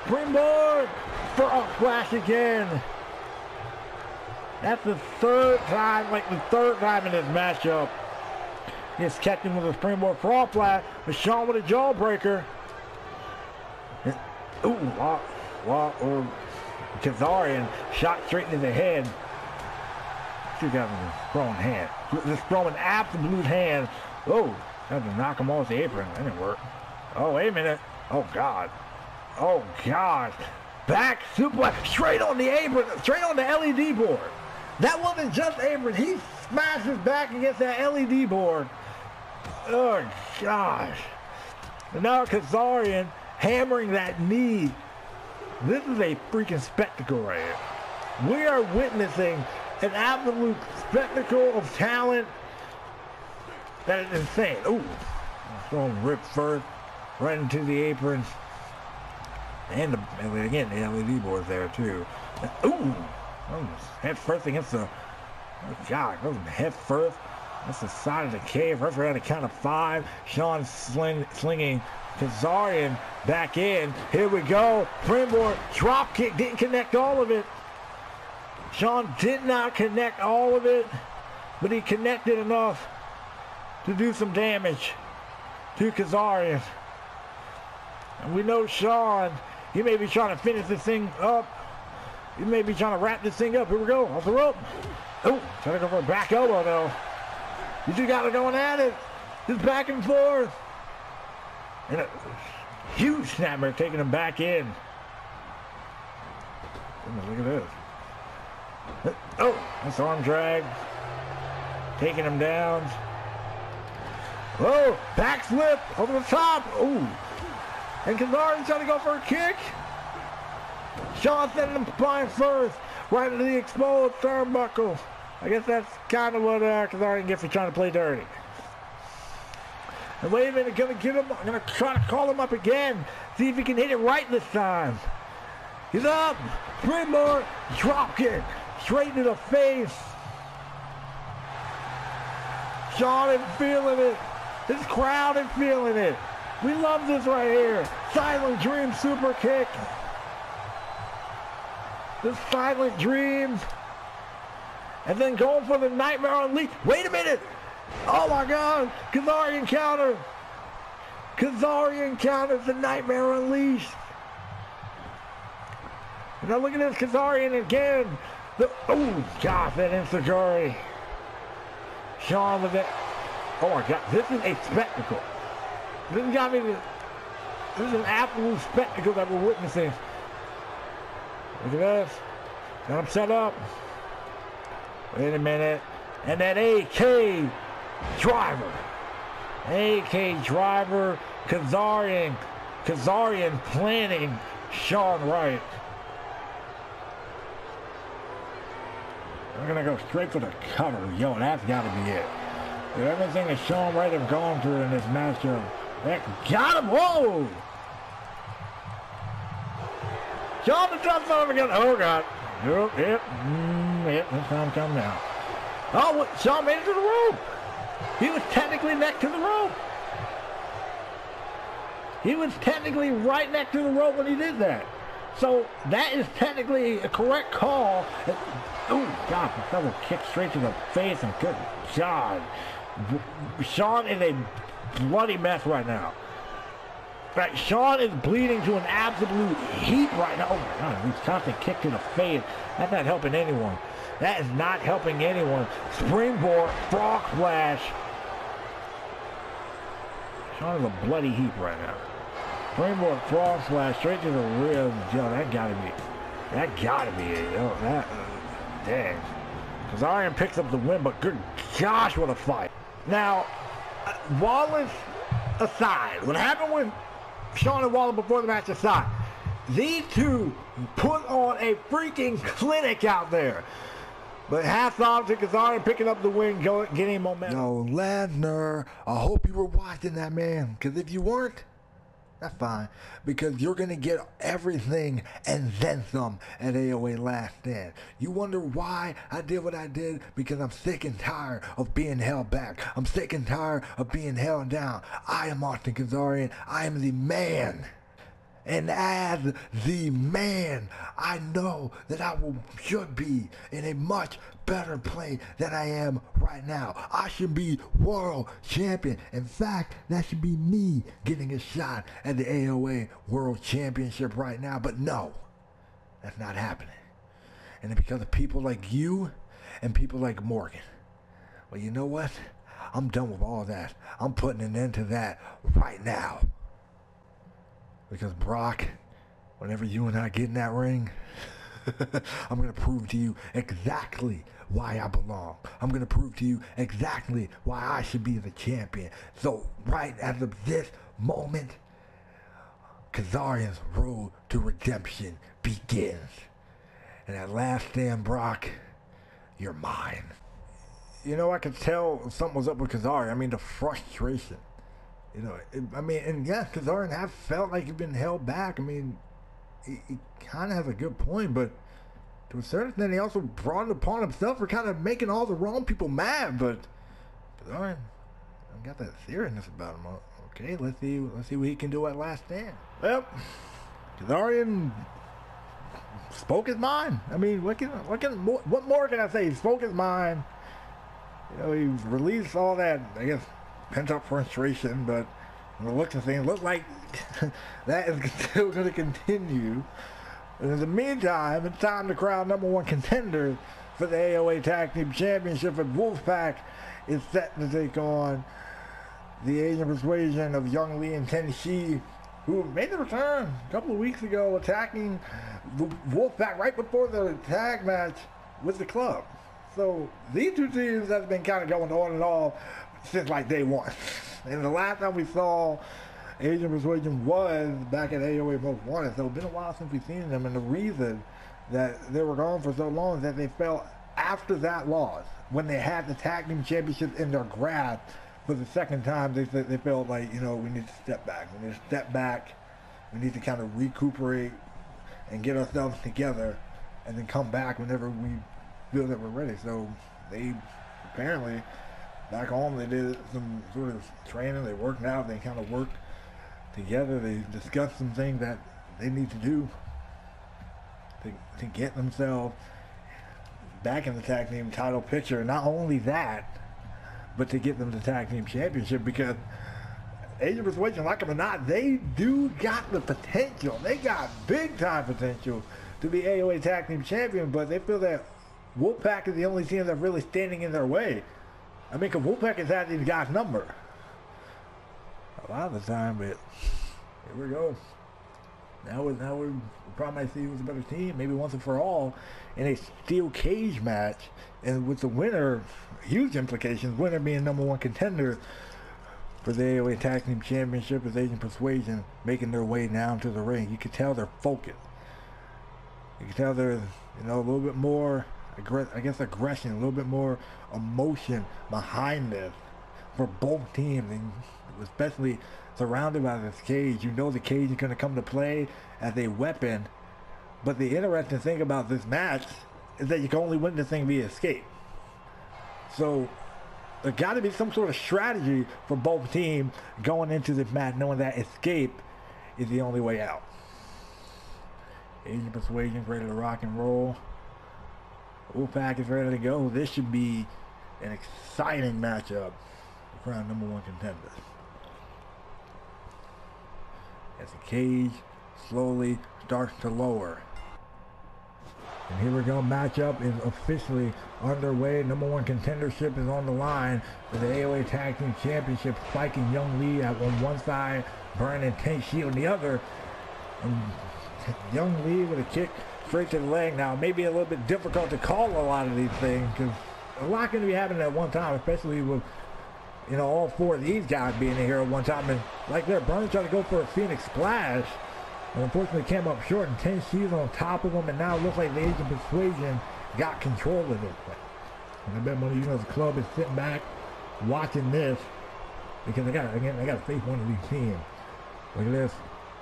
Springboard for a flash again. That's the third time, like the third time in this matchup. He's catching with a springboard frog flat, but Shawn with a jawbreaker. Ooh, wow, wow, or Kazarian shot straight into the head. Still got a throwing hand. Just throwing absolute hand. Oh, had to knock him off the apron. That didn't work. Oh, wait a minute. Oh, God. Oh, God. Back suplex straight on the apron, straight on the LED board. That wasn't just apron. He smashes back against that LED board. Oh, gosh. And now Kazarian hammering that knee. This is a freaking spectacle right here. We are witnessing an absolute spectacle of talent that is insane. Ooh, throwing Rip first right into the apron. And, the, and again, the LED board's there too. Ooh, head first against the, oh God, head first. That's the side of the cave. Referee at a count of five. Shawn sling, slinging Kazarian back in. Here we go. Springboard drop kick. Didn't connect all of it. Shawn did not connect all of it, but he connected enough to do some damage to Kazarian. And we know Shawn, he may be trying to finish this thing up. He may be trying to wrap this thing up. Here we go. Off the rope. Oh, trying to go for a back elbow though. You two got it going at it. Just back and forth. And a huge snapper taking him back in. Look at this. Oh, that's arm drag. Taking him down. Oh, back flip over the top. Ooh. And Kazarian trying to go for a kick. Shawn sending him flying first. Right into the exposed turnbuckle. I guess that's kind of what uh, Kazarian gets for trying to play dirty. And wait a minute, gonna get him, I'm gonna try to call him up again. See if he can hit it right this time. He's up, three more, drop kick, straight to the face. Shawn is feeling it. This crowd is feeling it. We love this right here. Silent Dream super kick. The Silent Dreams. And then going for the Nightmare Unleashed. Wait a minute. Oh my God. Kazarian counter. Kazarian counters the Nightmare Unleashed. Now look at this Kazarian again. The, oh, God, that Enzuigiri. Shawn with it. Oh my God, this is a spectacle. This got me to, this is an absolute spectacle that we're witnessing. Look at this. Got him set up. Wait a minute. And that AK driver. AK driver. Kazarian. Kazarian planning Shawn Wright. We're going to go straight for the cover. Yo, that's got to be it. With everything that Shawn Wright have gone through in this matchup. That got him. Whoa! Shawn the top over again. Oh, God. Yep, yep. Mm, yep, this time coming out. Oh, Shawn made it to the rope. He was technically next to the rope. He was technically right next to the rope when he did that. So that is technically a correct call. Oh, God, the fellow kicked straight to the face and good God. Shawn is a bloody mess right now. Right, Shawn is bleeding to an absolute heap right now. Oh my God, he's constant kick to the face. That's not helping anyone. That is not helping anyone. Springboard, frog splash. Shawn is a bloody heap right now. Springboard frog splash straight to the ribs. Yo, that gotta be, that gotta be it. Yo, that, uh, dang. Kazarian picks up the win, but good gosh, what a fight. Now, uh, Wallace aside, what happened with Shawn and Wallace before the match aside, these two put on a freaking clinic out there. But hats off to Kazarian picking up the win, getting momentum. Yo, Lesnar, I hope you were watching that, man. Because if you weren't, that's fine. Because you're going to get everything and then some at AOA Last Stand. You wonder why I did what I did? Because I'm sick and tired of being held back. I'm sick and tired of being held down. I am Austin Kazarian. I am the man. And as the man, I know that I will, should be in a much better place than I am right now. I should be world champion. In fact, that should be me getting a shot at the AOA World Championship right now. But no, that's not happening. And it's because of people like you and people like Morgan. Well, you know what? I'm done with all that. I'm putting an end to that right now. Because Brock, whenever you and I get in that ring, I'm going to prove to you exactly why I belong. I'm going to prove to you exactly why I should be the champion. So, right as of this moment, Kazarian's road to redemption begins. And at last stand, Brock, you're mine. You know, I could tell something was up with Kazarian. I mean, the frustration. You know, it, I mean, and yes, Kazarian have felt like he's been held back. I mean, he, he kind of has a good point, but to a certain extent, he also brought it upon himself for kind of making all the wrong people mad. But Kazarian, I got that seriousness about him. Okay, let's see, let's see what he can do at last stand. Well, Kazarian spoke his mind. I mean, what can, what can, what more can I say? He spoke his mind. You know, he released all that, I guess, pent up frustration, but the looks of things look like that is still going to continue. And in the meantime, it's time to crown number one contender for the AOA Tag Team Championship. And Wolfpack is set to take on the Asian Persuasion of Young Lee and Tenshi, who made the return a couple of weeks ago, attacking the Wolfpack right before the tag match with the club. So these two teams have been kind of going on and off since like day one. And the last time we saw Asian Persuasion was back at AOA Most Wanted. So it's been a while since we've seen them. And the reason that they were gone for so long is that they felt after that loss, when they had the tag team championship in their grasp for the second time, they they felt like, you know, we need to step back. We need to step back. We need to kind of recuperate and get ourselves together and then come back whenever we feel that we're ready. So they apparently back home they did some sort of training. They worked out. They kind of worked together. They discussed some things that they need to do to, to get themselves back in the tag team title picture. Not only that, but to get them the tag team championship because Asian Persuasion, like them or not, they do got the potential. They got big time potential to be AOA tag team champion, but they feel that Wolfpack is the only team that's really standing in their way. I mean, Wolfpack has had these guys' number a lot of the time, but here we go. Now, we, now we probably might see who's a better team, maybe once and for all, in a steel cage match, and with the winner, huge implications. Winner being number one contender for the AOA Tag Team Championship is Asian Persuasion, making their way down to the ring. You can tell they're focused. You can tell they're, you know, a little bit more I guess aggression, a little bit more emotion behind this for both teams, and especially surrounded by this cage. You know the cage is going to come to play as a weapon. But the interesting thing about this match is that you can only win this thing via escape. So there got to be some sort of strategy for both teams going into this match, knowing that escape is the only way out. Asian Persuasion's ready to rock and roll. Wolfpack is ready to go. This should be an exciting matchup for crown number one contenders. As the cage slowly starts to lower. And here we go. Matchup is officially underway. Number one contendership is on the line for the AOA Tag Team Championship. Spike Young Lee on one side, Burn and Tenshi on the other. And Young Lee with a kick the leg. Now, Maybe a little bit difficult to call a lot of these things because a lot going to be happening at one time, especially with you know all four of these guys being here at one time. And like there, Burn trying to go for a Phoenix Splash. And unfortunately came up short and Tenshi's on top of him and now it looks like the Asian Persuasion got control of thing. And I bet one of you know the club is sitting back watching this because they got again they got to face one of these teams. Look at this.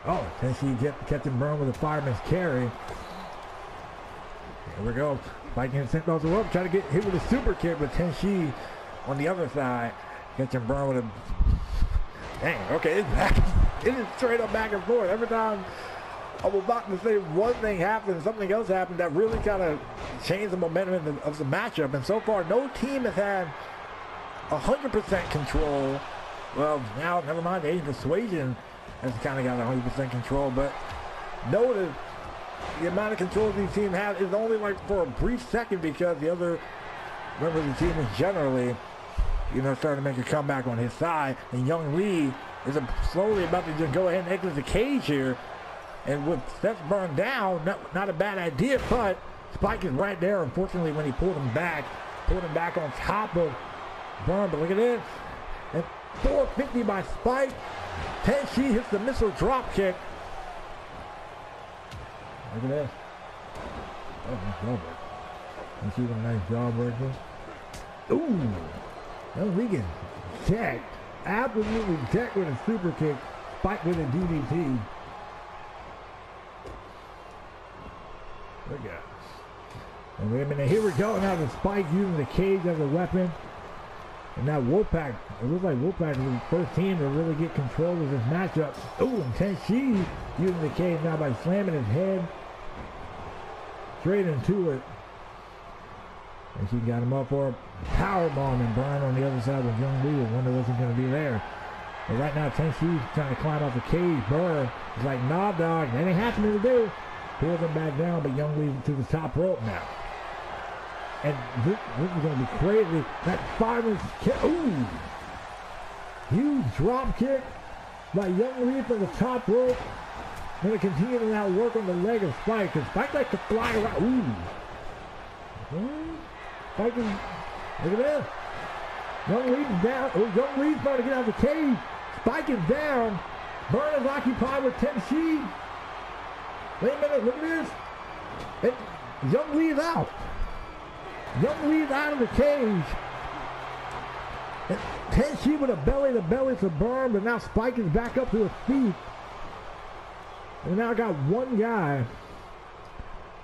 Oh, Tenshi get, catching burn with a fireman's carry. Here we go. Viking sent off the rope, trying to get hit with a super kick, but Tenshi on the other side catching burn with a. Dang, okay, it's back. It is straight up back and forth. Every time I was about to say one thing happened, something else happened that really kind of changed the momentum of the, of the matchup. And so far, no team has had 100% control. Well, now, never mind, Asian Persuasion has kind of got 100% control. But notice the amount of control these teams have is only like for a brief second because the other members of the team is generally, you know, starting to make a comeback on his side. And Young Lee is slowly about to just go ahead and exit the cage here. And with Seth burned down, not, not a bad idea, but Spike is right there. Unfortunately, when he pulled him back, pulled him back on top of Burn. But look at this. And 450 by Spike. Tenshi hits the missile drop kick. Look at this. Oh, nice job work. Tenshi with a nice job working. Ooh. That was Regan. Check absolutely decked with a super kick, Spike with a DDT. Look at And wait a minute, here we go. Now the Spike using the cage as a weapon. And now Wolfpack, it looks like Wolfpack is the first team to really get control of this matchup. Ooh, and Tenshi using the cage now by slamming his head straight into it. And she got him up for a power bomb and Brian on the other side with Young Lee. And wonder wasn't going to be there. But right now, Tenshi's trying to climb off the cage. Burr is like, nah, dog, that ain't happening today. Pulls him back down, but Young Lee to the top rope now. And this, this is going to be crazy. That fireman's kick. Ooh. Huge drop kick by Young Lee from the top rope. Going to continue to now work on the leg of Spike. Because Spike likes to fly around. Ooh. Hmm? Fighting. Look at this. Young Reed's down. Oh, Young Reed's trying to get out of the cage. Spike is down. Burn is occupied with Tenshi. Wait a minute. Look at this. And Young Lee is out. Lee is out of the cage. And Tenshi with a belly to belly to burn, but now Spike is back up to his feet. And now I got one guy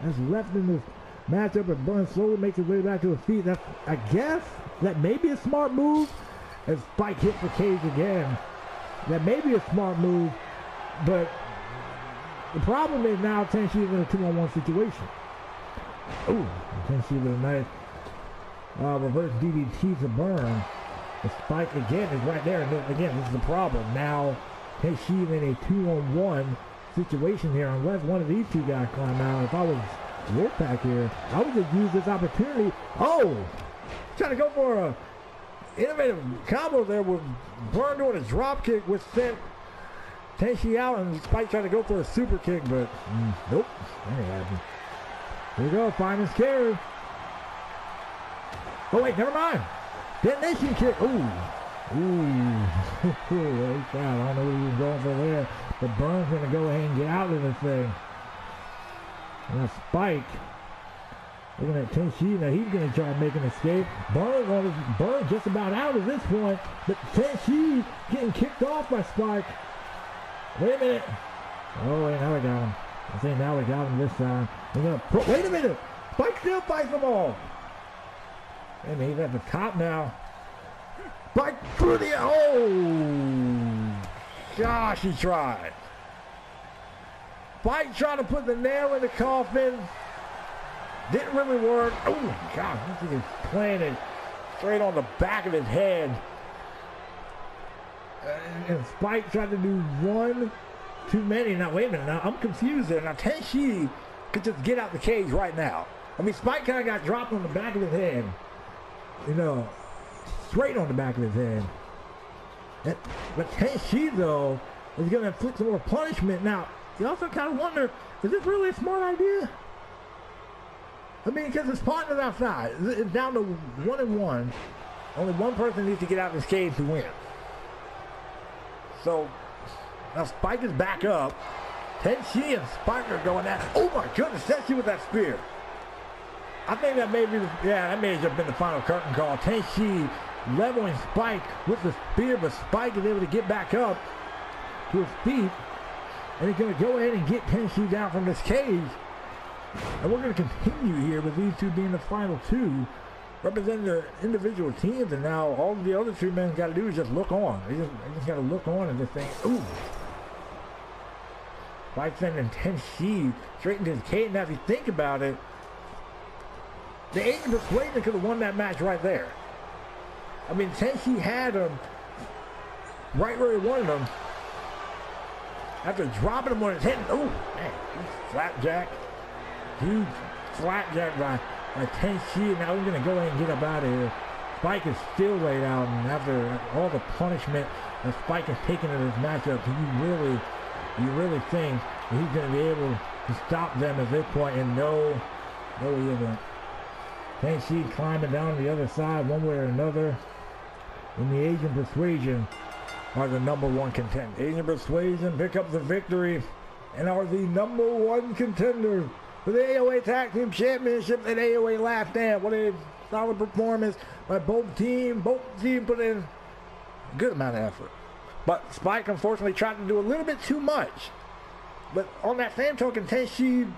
that's left in this matchup and Burns slowly makes his way back to his feet. That's, I guess, that may be a smart move as Spike hits the cage again. That may be a smart move, but the problem is now Tenshi is in a two-on-one situation. Ooh, Tenshi with a nice uh, reverse DDT to burn. The Spike again is right there, and again, this is the problem. Now Tenshi in a two-on-one situation here, unless one of these two guys climb out. If I was Wolfpack here. I would just use this opportunity. Oh, trying to go for a innovative combo there with Burn doing a drop kick, which sent Tenshi out, and Spike trying to go for a super kick, but mm, nope, that ain't. Here we go, finest carry. Oh wait, never mind. Detonation kick. Ooh. Ooh. I don't know what he was going for there. But Burns gonna go ahead and get out of this thing. Now Spike. Looking at Tenshi. Now he's going to try to make an escape. Burns, on Burns just about out at this point. But Tenshi getting kicked off by Spike. Wait a minute. Oh, wait, now we got him. I think now we got him this time. We're gonna, wait a minute. Spike still fights them And he's at the top now. Back through the oh gosh, he tried. Spike tried to put the nail in the coffin. Didn't really work. Oh my god, thing is planted straight on the back of his head. Uh, and Spike tried to do one too many. Now wait a minute. Now I'm confused there. Now Tenshi could just get out the cage right now. I mean, Spike kind of got dropped on the back of his head. You know, straight on the back of his head. And, but Tenshi, though, is going to inflict some more punishment. Now, you also kind of wonder, is this really a smart idea? I mean, because his partner's outside. It's down to one and one. Only one person needs to get out of this cage to win. So, now Spike is back up. Tenshi and Spike are going at Oh my goodness, Tenshi with that spear. I think that may be, yeah, that may have been the final curtain call. Tenshi leveling Spike with the spear, but Spike is able to get back up to his feet. And he's going to go ahead and get Tenshi down from this cage. And we're going to continue here with these two being the final two, representing their individual teams. And now all the other three men got to do is just look on. They just, just got to look on and just think, ooh. Spike sending Tenshi straight into his cage. Now if you think about it, the Asian Persuasion could have won that match right there. I mean, Tenshi had him right where he wanted him. After dropping him on his head, oh man, flapjack, huge flapjack by by Tenshi. Now he's gonna go ahead and get up out of here. Spike is still laid out, and after all the punishment that Spike has taken in this matchup, you really, you really think he's gonna be able to stop them at this point? And no, no, he isn't. Tenshi climbing down the other side one way or another. And the Asian Persuasion are the number one contender. Asian Persuasion pick up the victory and are the number one contender for the AOA Tag Team Championship at AOA Last Stand. What a solid performance by both teams. Both teams put in a good amount of effort. But Spike unfortunately tried to do a little bit too much. But on that same token, Tenshi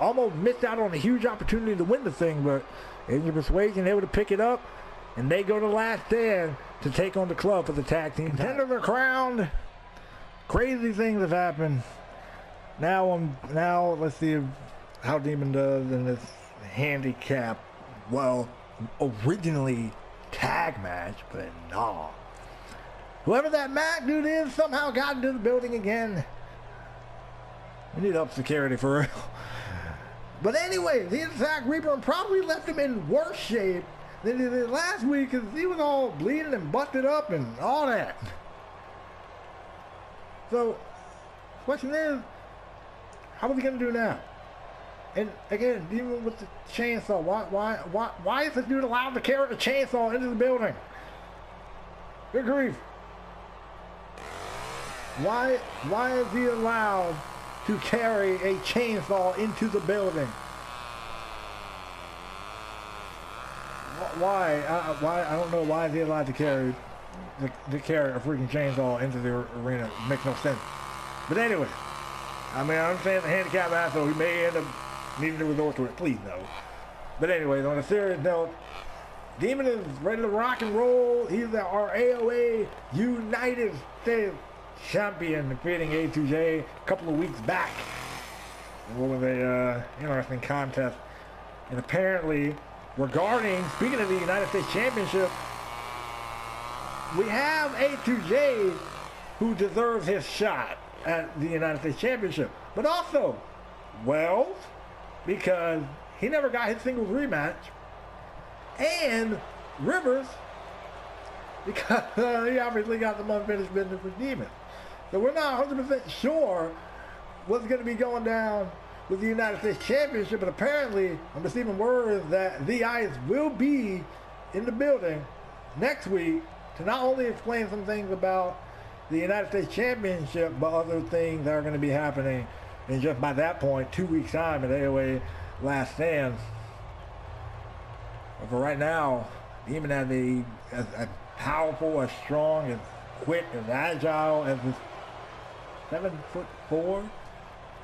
almost missed out on a huge opportunity to win the thing, but Asian Persuasion able to pick it up, and they go to last stand to take on the club for the tag team. Contender the crown. Crazy things have happened. Now I'm now let's see how Demon does in this handicap. Well, originally tag match, but nah. Whoever that Mac dude is somehow got into the building again. We need up security for real. But anyway, the Attack Reaper probably left him in worse shape than he did last week because he was all bleeding and busted up and all that. So, question is, how are we gonna do now? And again, even with the chainsaw, why, why, why, why is this dude allowed to carry the chainsaw into the building? Good grief! Why, why is he allowed to carry a chainsaw into the building. Why? Uh, why? I don't know why is he allowed to carry to, to carry a freaking chainsaw into the arena. It makes no sense. But anyway, I mean, I understand the handicap so he may end up needing to resort to it. Please no. But anyway, on a serious note, Demon is ready to rock and roll. He's our AOA United States champion defeating A2J a couple of weeks back. Was a uh, interesting contest. And apparently, regarding, speaking of the United States Championship, we have A2J who deserves his shot at the United States Championship. But also, Wells, because he never got his singles rematch, and Rivers, because uh, he obviously got the unfinished business with Demon. We're not 100% sure what's going to be going down with the United States Championship, but apparently I'm receiving word that the Ice will be in the building next week to not only explain some things about the United States Championship, but other things that are going to be happening in just by that point, two weeks time at AOA Last Stand. But for right now, even as a as, as powerful, as strong, as quick, as agile as this seven foot four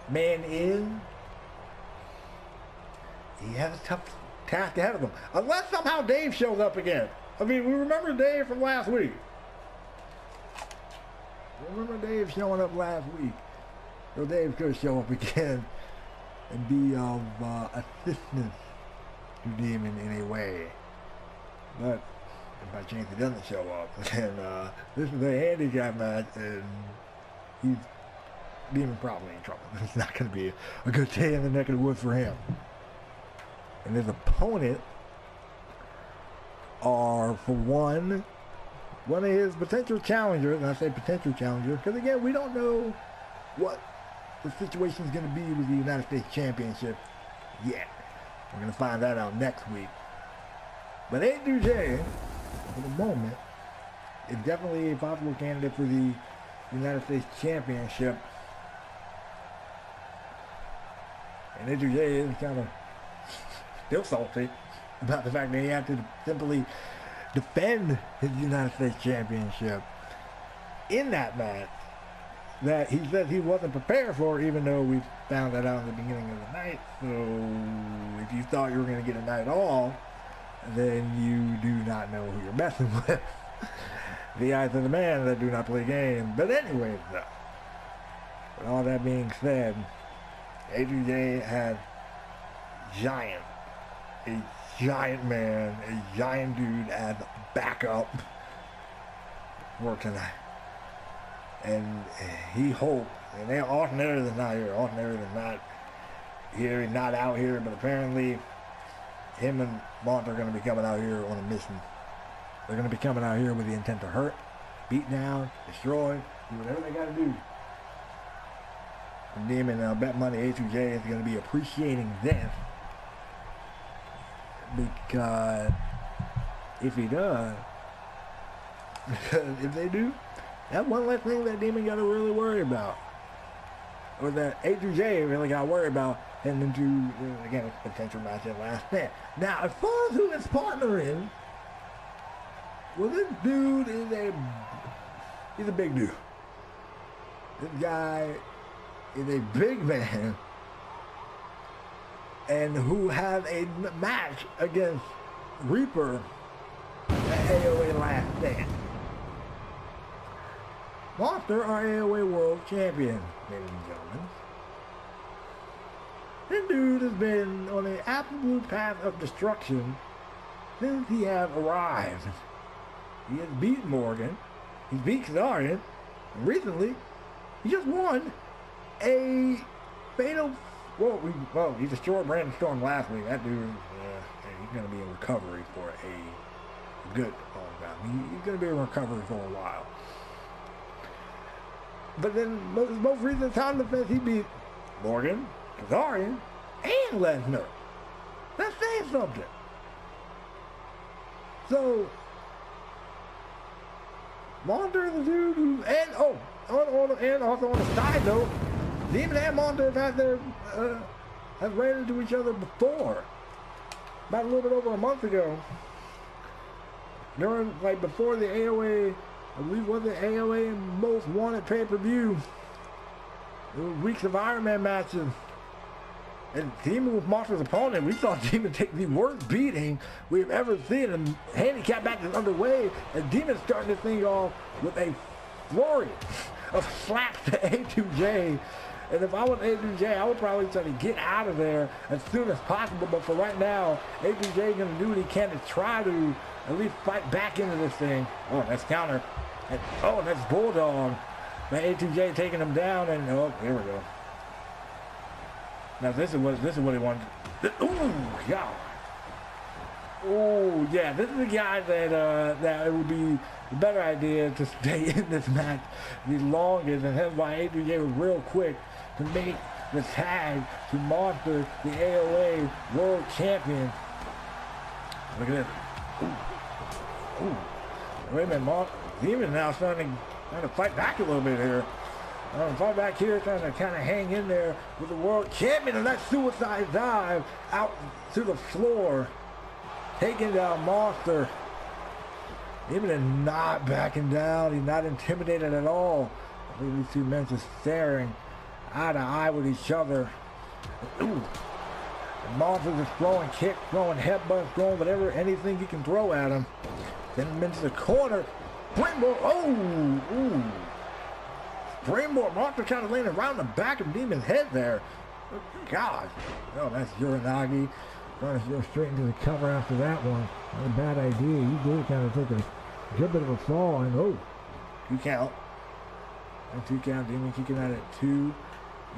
man is, he has a tough task ahead of him. Unless somehow Dave shows up again. I mean, we remember Dave from last week. Remember Dave showing up last week. So Dave could show up again and be of uh, assistance to Demon in a way. But if by chance he doesn't show up, then uh, this is a handicap match and he's Demon probably in trouble. It's not going to be a good day in the neck of the woods for him. And his opponent are, for one, one of his potential challengers, and I say potential challenger, because again, we don't know what the situation is going to be with the United States Championship yet. We're going to find that out next week. But A2J, for the moment, is definitely a possible candidate for the United States Championship. And A2J is kind of still salty about the fact that he had to simply defend his United States Championship in that match that he says he wasn't prepared for, even though we found that out in the beginning of the night. So if you thought you were going to get a night off, then you do not know who you're messing with. the eyes of the man that do not play games. But anyway, though, with all that being said, A2J had giant, a giant man, a giant dude as backup for tonight. And he hoped, and they ordinary than not here, ordinary than not here, not out here, but apparently him and Mont are going to be coming out here on a mission. They're going to be coming out here with the intent to hurt, beat down, destroy, do whatever they got to do. And Demon, uh, bet money A2J is going to be appreciating this because if he does, because if they do, that's one less thing that Demon got to really worry about. Or that A2J really got to worry about and into, uh, again, a potential match at last stand. Now, as far as who his partner is, well, this dude is a, he's a big dude. This guy is a big man and who had a match against Reaper at AOA Last Stand. Monster are AOA World Champion, ladies and gentlemen. This dude has been on an absolute path of destruction since he has arrived. He has beat Morgan, he's beat Kazarian, and recently he just won a fatal well, we, well, he destroyed Brandon Storm last week. That dude, he's going to be in recovery for a good long time. He, he's going to be in recovery for a while. But then, most, most recent time defense, he beat Morgan, Kazarian, and Lesnar. That's saying something. So, Monster is the dude and oh, on, on, and also on a side note, Demon and Monster have had their, uh, have ran into each other before. About a little bit over a month ago. During, like, before the AOA, I believe was the AOA most wanted pay-per-view. It was Weeks of Iron Man matches. And Demon was Monster's opponent, we saw Demon take the worst beating we've ever seen. And handicap match is underway. And Demon starting this thing off with a flurry of slaps to A2J and if I was A2J, I would probably try to get out of there as soon as possible. But for right now, A2J is going to do what he can to try to at least fight back into this thing. Oh, that's counter. And, oh, that's Bulldog. A2J taking him down, and oh, here we go. Now this is what this is what he wanted. Ooh, yeah. Oh yeah, this is the guy that uh, that it would be a better idea to stay in this match the longest, and that's why A2J was real quick to make the tag to Monster the AOA World Champion. Look at this. Ooh. Ooh. Wait a minute, Monster. Demon now starting to, trying to fight back a little bit here. Um, fight back here, trying to kind of hang in there with the world champion, and that suicide dive out to the floor, taking down Monster. Demon is not backing down. He's not intimidated at all. I think these two men just staring eye to eye with each other. Ooh. Monster just throwing kicks, throwing headbutts, throwing whatever, anything you can throw at him. Him into the corner. Springboard. Oh, ooh. Springboard. Monster kind of laying around the back of Demon's head there. God. Oh, that's Uranage. Trying to go straight into the cover after that one. Not a bad idea. You did kind of take a good bit of a fall. And oh, two count. And two count. Demon kicking out at two.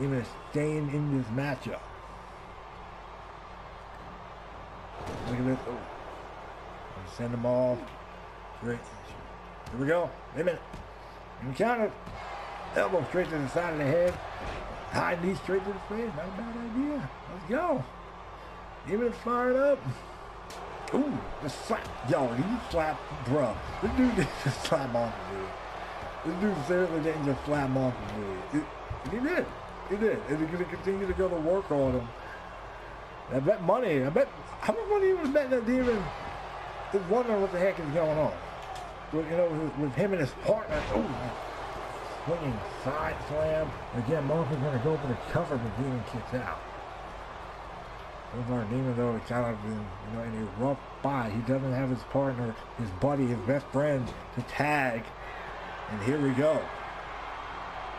Is staying in this matchup. Look at this. Oh. Send them off. Straight. Here we go. Wait a minute. You counter. Elbow straight to the side of the head. High knee straight to the face. Not a bad idea. Let's go. Even fired up. Ooh, the slap. Yo, he slapped, bro. This dude didn't just slap off dude. This dude seriously didn't just slap off dude. He, he did. He did. And he's going to continue to go to work on him. I bet money. I bet. How much money you would bet that demon is wondering what the heck is going on? With, you know, with, with him and his partner. Ooh, swinging side slam. Again, Monster's going to go for the cover, but Demon kicks out. Far, Demon, though, is kind of in, you know, in a rough spot. He doesn't have his partner, his buddy, his best friend to tag. And here we go.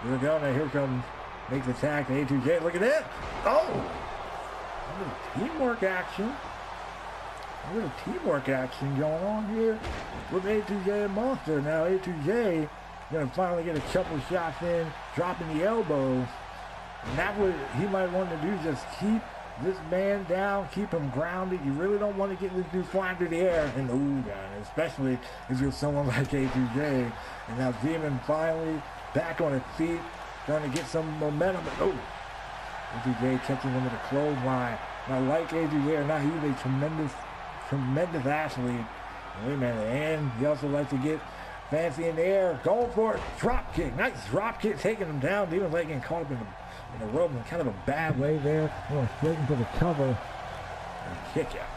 Here we go. Now here comes, makes the tag to A2J. Look at that. Oh! A little teamwork action. A little teamwork action going on here with A2J and Monster. Now A2J gonna finally get a couple shots in, dropping the elbows. And that would he might want to do just keep this man down, keep him grounded. You really don't want to get this dude flying through the air the ooh guy, especially if you're someone like A2J. And now Demon finally back on his feet, trying to get some momentum. Oh, A2J catching him with a clothesline. And I like A2J or not, he's a tremendous, tremendous athlete. Wait a minute, and he also likes to get fancy in the air, going for it, drop kick, nice drop kick, taking him down. Demon like getting caught up in the in the rope in kind of a bad way there. Going straight into the cover and kick out.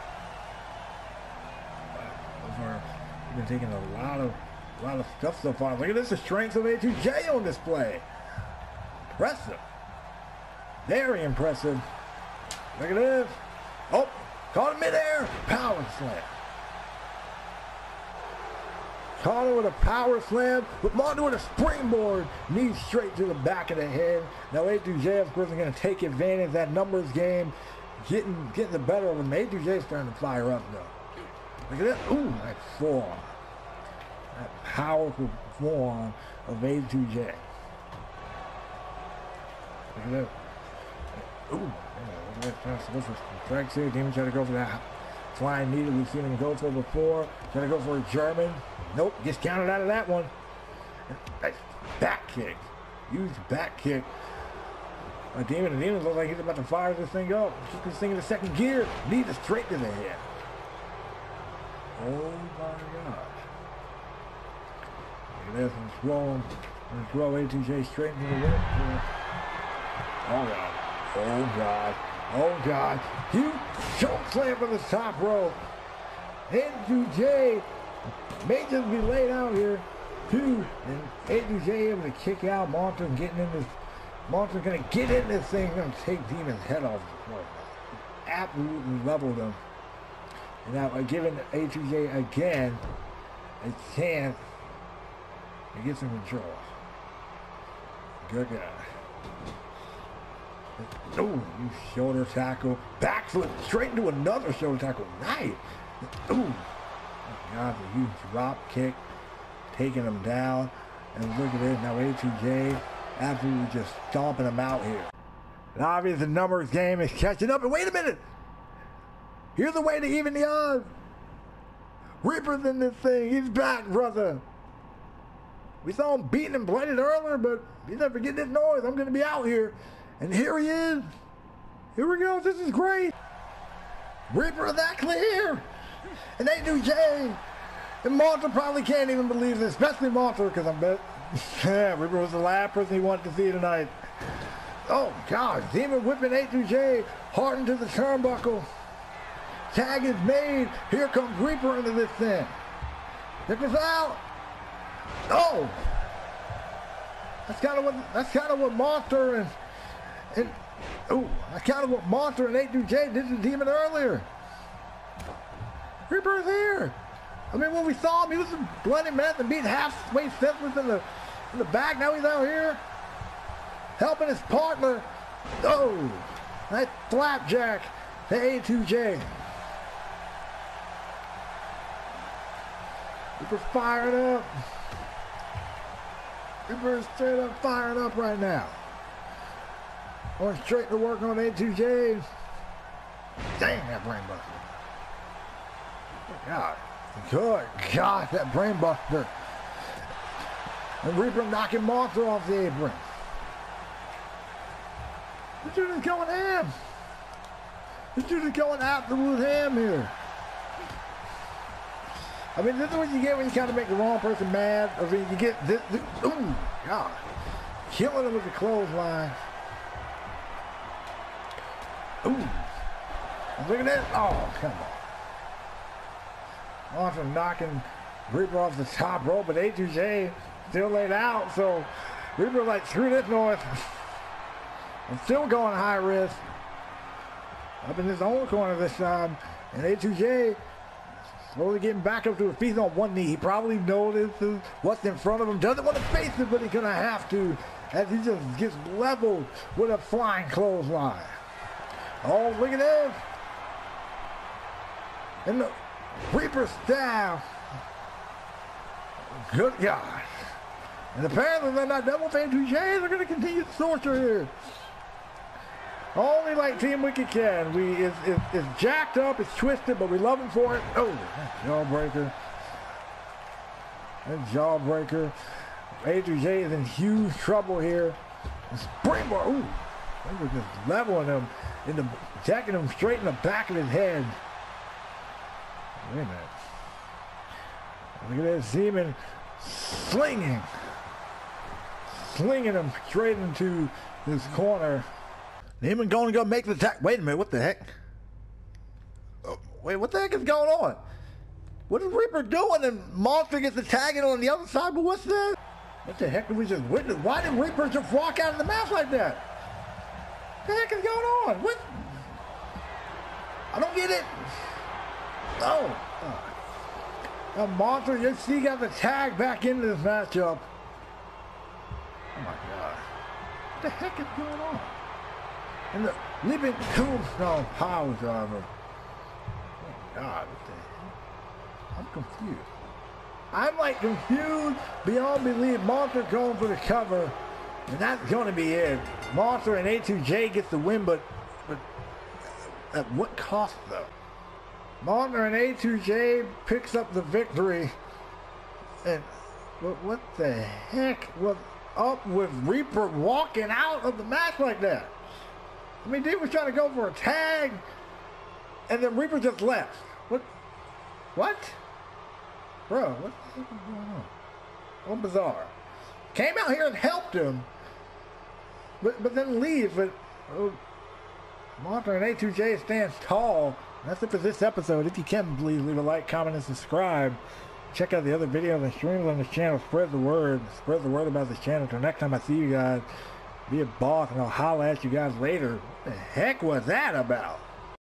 We've been taking a lot of a lot of stuff so far. Look at this, the strength of A2J on display. Impressive. Very impressive. Look at this. Oh, caught him midair. Power slam. Caught him with a power slam, but Monty with a springboard, knee straight to the back of the head. Now A2J, of course, is going to take advantage of that numbers game, getting getting the better of him. A2J is starting to fire up, though. Look at that. Ooh, that forearm. That powerful forearm of A2J. Look at that. Ooh, yeah, look at that. Go for strikes here. Demon try to go for that flying that we've seen him go for before. Try to go for a German. Nope, gets counted out of that one. Back kick. Huge back kick. Uh, a demon, a demon looks like he's about to fire this thing up. Keep this thing in the second gear. Knee to straight to the head. Oh my gosh. Look at this. And throw him. And throw A2J straight into the ring. Oh god. Oh god. Oh god. Huge choke slam from the top rope. A2J may just be laid out here Two. And A2J able to kick out Monster getting in this. Monster's gonna get in this thing, gonna take Demon's head off the floor. Absolutely leveled him. And now uh, giving A2J again a chance to get some control. Good guy. Oh, you shoulder tackle. Backflip straight into another shoulder tackle. Nice. Ooh. God, the huge drop kick, taking him down. And look at this, now A2J absolutely just stomping him out here. And obviously the numbers game is catching up. And wait a minute! Here's a way to even the odds. Reaper's in this thing. He's back, brother. We saw him beating and blooded earlier, but he's never getting this noise. I'm going to be out here. And here he is. Here we go. This is great. Reaper is actually here. And they do Jay. And Malta probably can't even believe this, especially Malta, because I'm bet yeah, Reaper was the last person he wanted to see tonight. Oh, God. Demon whipping A2J hard into the turnbuckle. Tag is made. Here comes Reaper into this thing. Check this out. Oh. That's kind of what that's kind of what Monster and and oh, I counted what Monster and A2J did to Demon earlier. Reaper's here. I mean, when we saw him, he was a bloody mess and being halfway senseless in the in the back. Now he's out here helping his partner. Oh, that flapjack to A2J. Reaper's firing up. Reaper's straight up firing up right now. Going straight to work on A2J. Dang, that brain buster. God. Good God, that brain buster. And Reaper knocking Monster off the apron. This dude is going ham. This dude is going absolute ham here. I mean, this is what you get when you kind of make the wrong person mad. I mean, you get this. this ooh, God. Killing him with the clothesline. Ooh. Look at that. Oh, come on. Monster knocking Reaper off the top rope, but A2J still laid out. So Reaper like, screw this noise. I'm still going high risk. Up in his own corner this time. And A2J slowly getting back up to his feet on one knee. He probably notices what's in front of him. Doesn't want to face it, but he's going to have to as he just gets leveled with a flying clothesline. Oh, look at this. And the Reaper staff. Good God. And apparently they're not double fan touche. They're going to continue the torture here. Only like Team Wicked can. We it's, it's, jacked up, it's twisted, but we love him for it. Oh, jawbreaker. That jawbreaker. A2J is in huge trouble here. Springboard. Ooh. They were just leveling him in the jacking him straight in the back of his head. Wait a minute. Look at that Demon slinging. Slinging him straight into this corner. Demon going to go make the tag. Wait a minute, what the heck? Oh, wait, what the heck is going on? What is Reaper doing? And Monster gets the tag in on the other side, but what's that? What the heck did we just witness? Why did Reaper just walk out of the match like that? What the heck is going on? What? I don't get it. Oh. oh. Monster, you see, got the tag back into this matchup. Oh my God. What the heck is going on? And the leaping tombstone power driver. Oh my God, what the heck? I'm confused. I'm like confused beyond belief. Monster going for the cover. And that's going to be it. Monster and A2J gets the win, but, but at what cost though? Monster and A2J picks up the victory. And what, what the heck was up with Reaper walking out of the match like that? I mean, Dean was trying to go for a tag, and then Reaper just left. What? What? Bro, what the heck is going on? What bizarre. Came out here and helped him, but but then leaves. But oh, Monster and A2J stands tall. That's it for this episode. If you can, please leave a like, comment, and subscribe. Check out the other videos and streams on this channel. Spread the word. Spread the word about this channel. Until next time I see you guys, be a boss, and I'll holler at you guys later. What the heck was that about?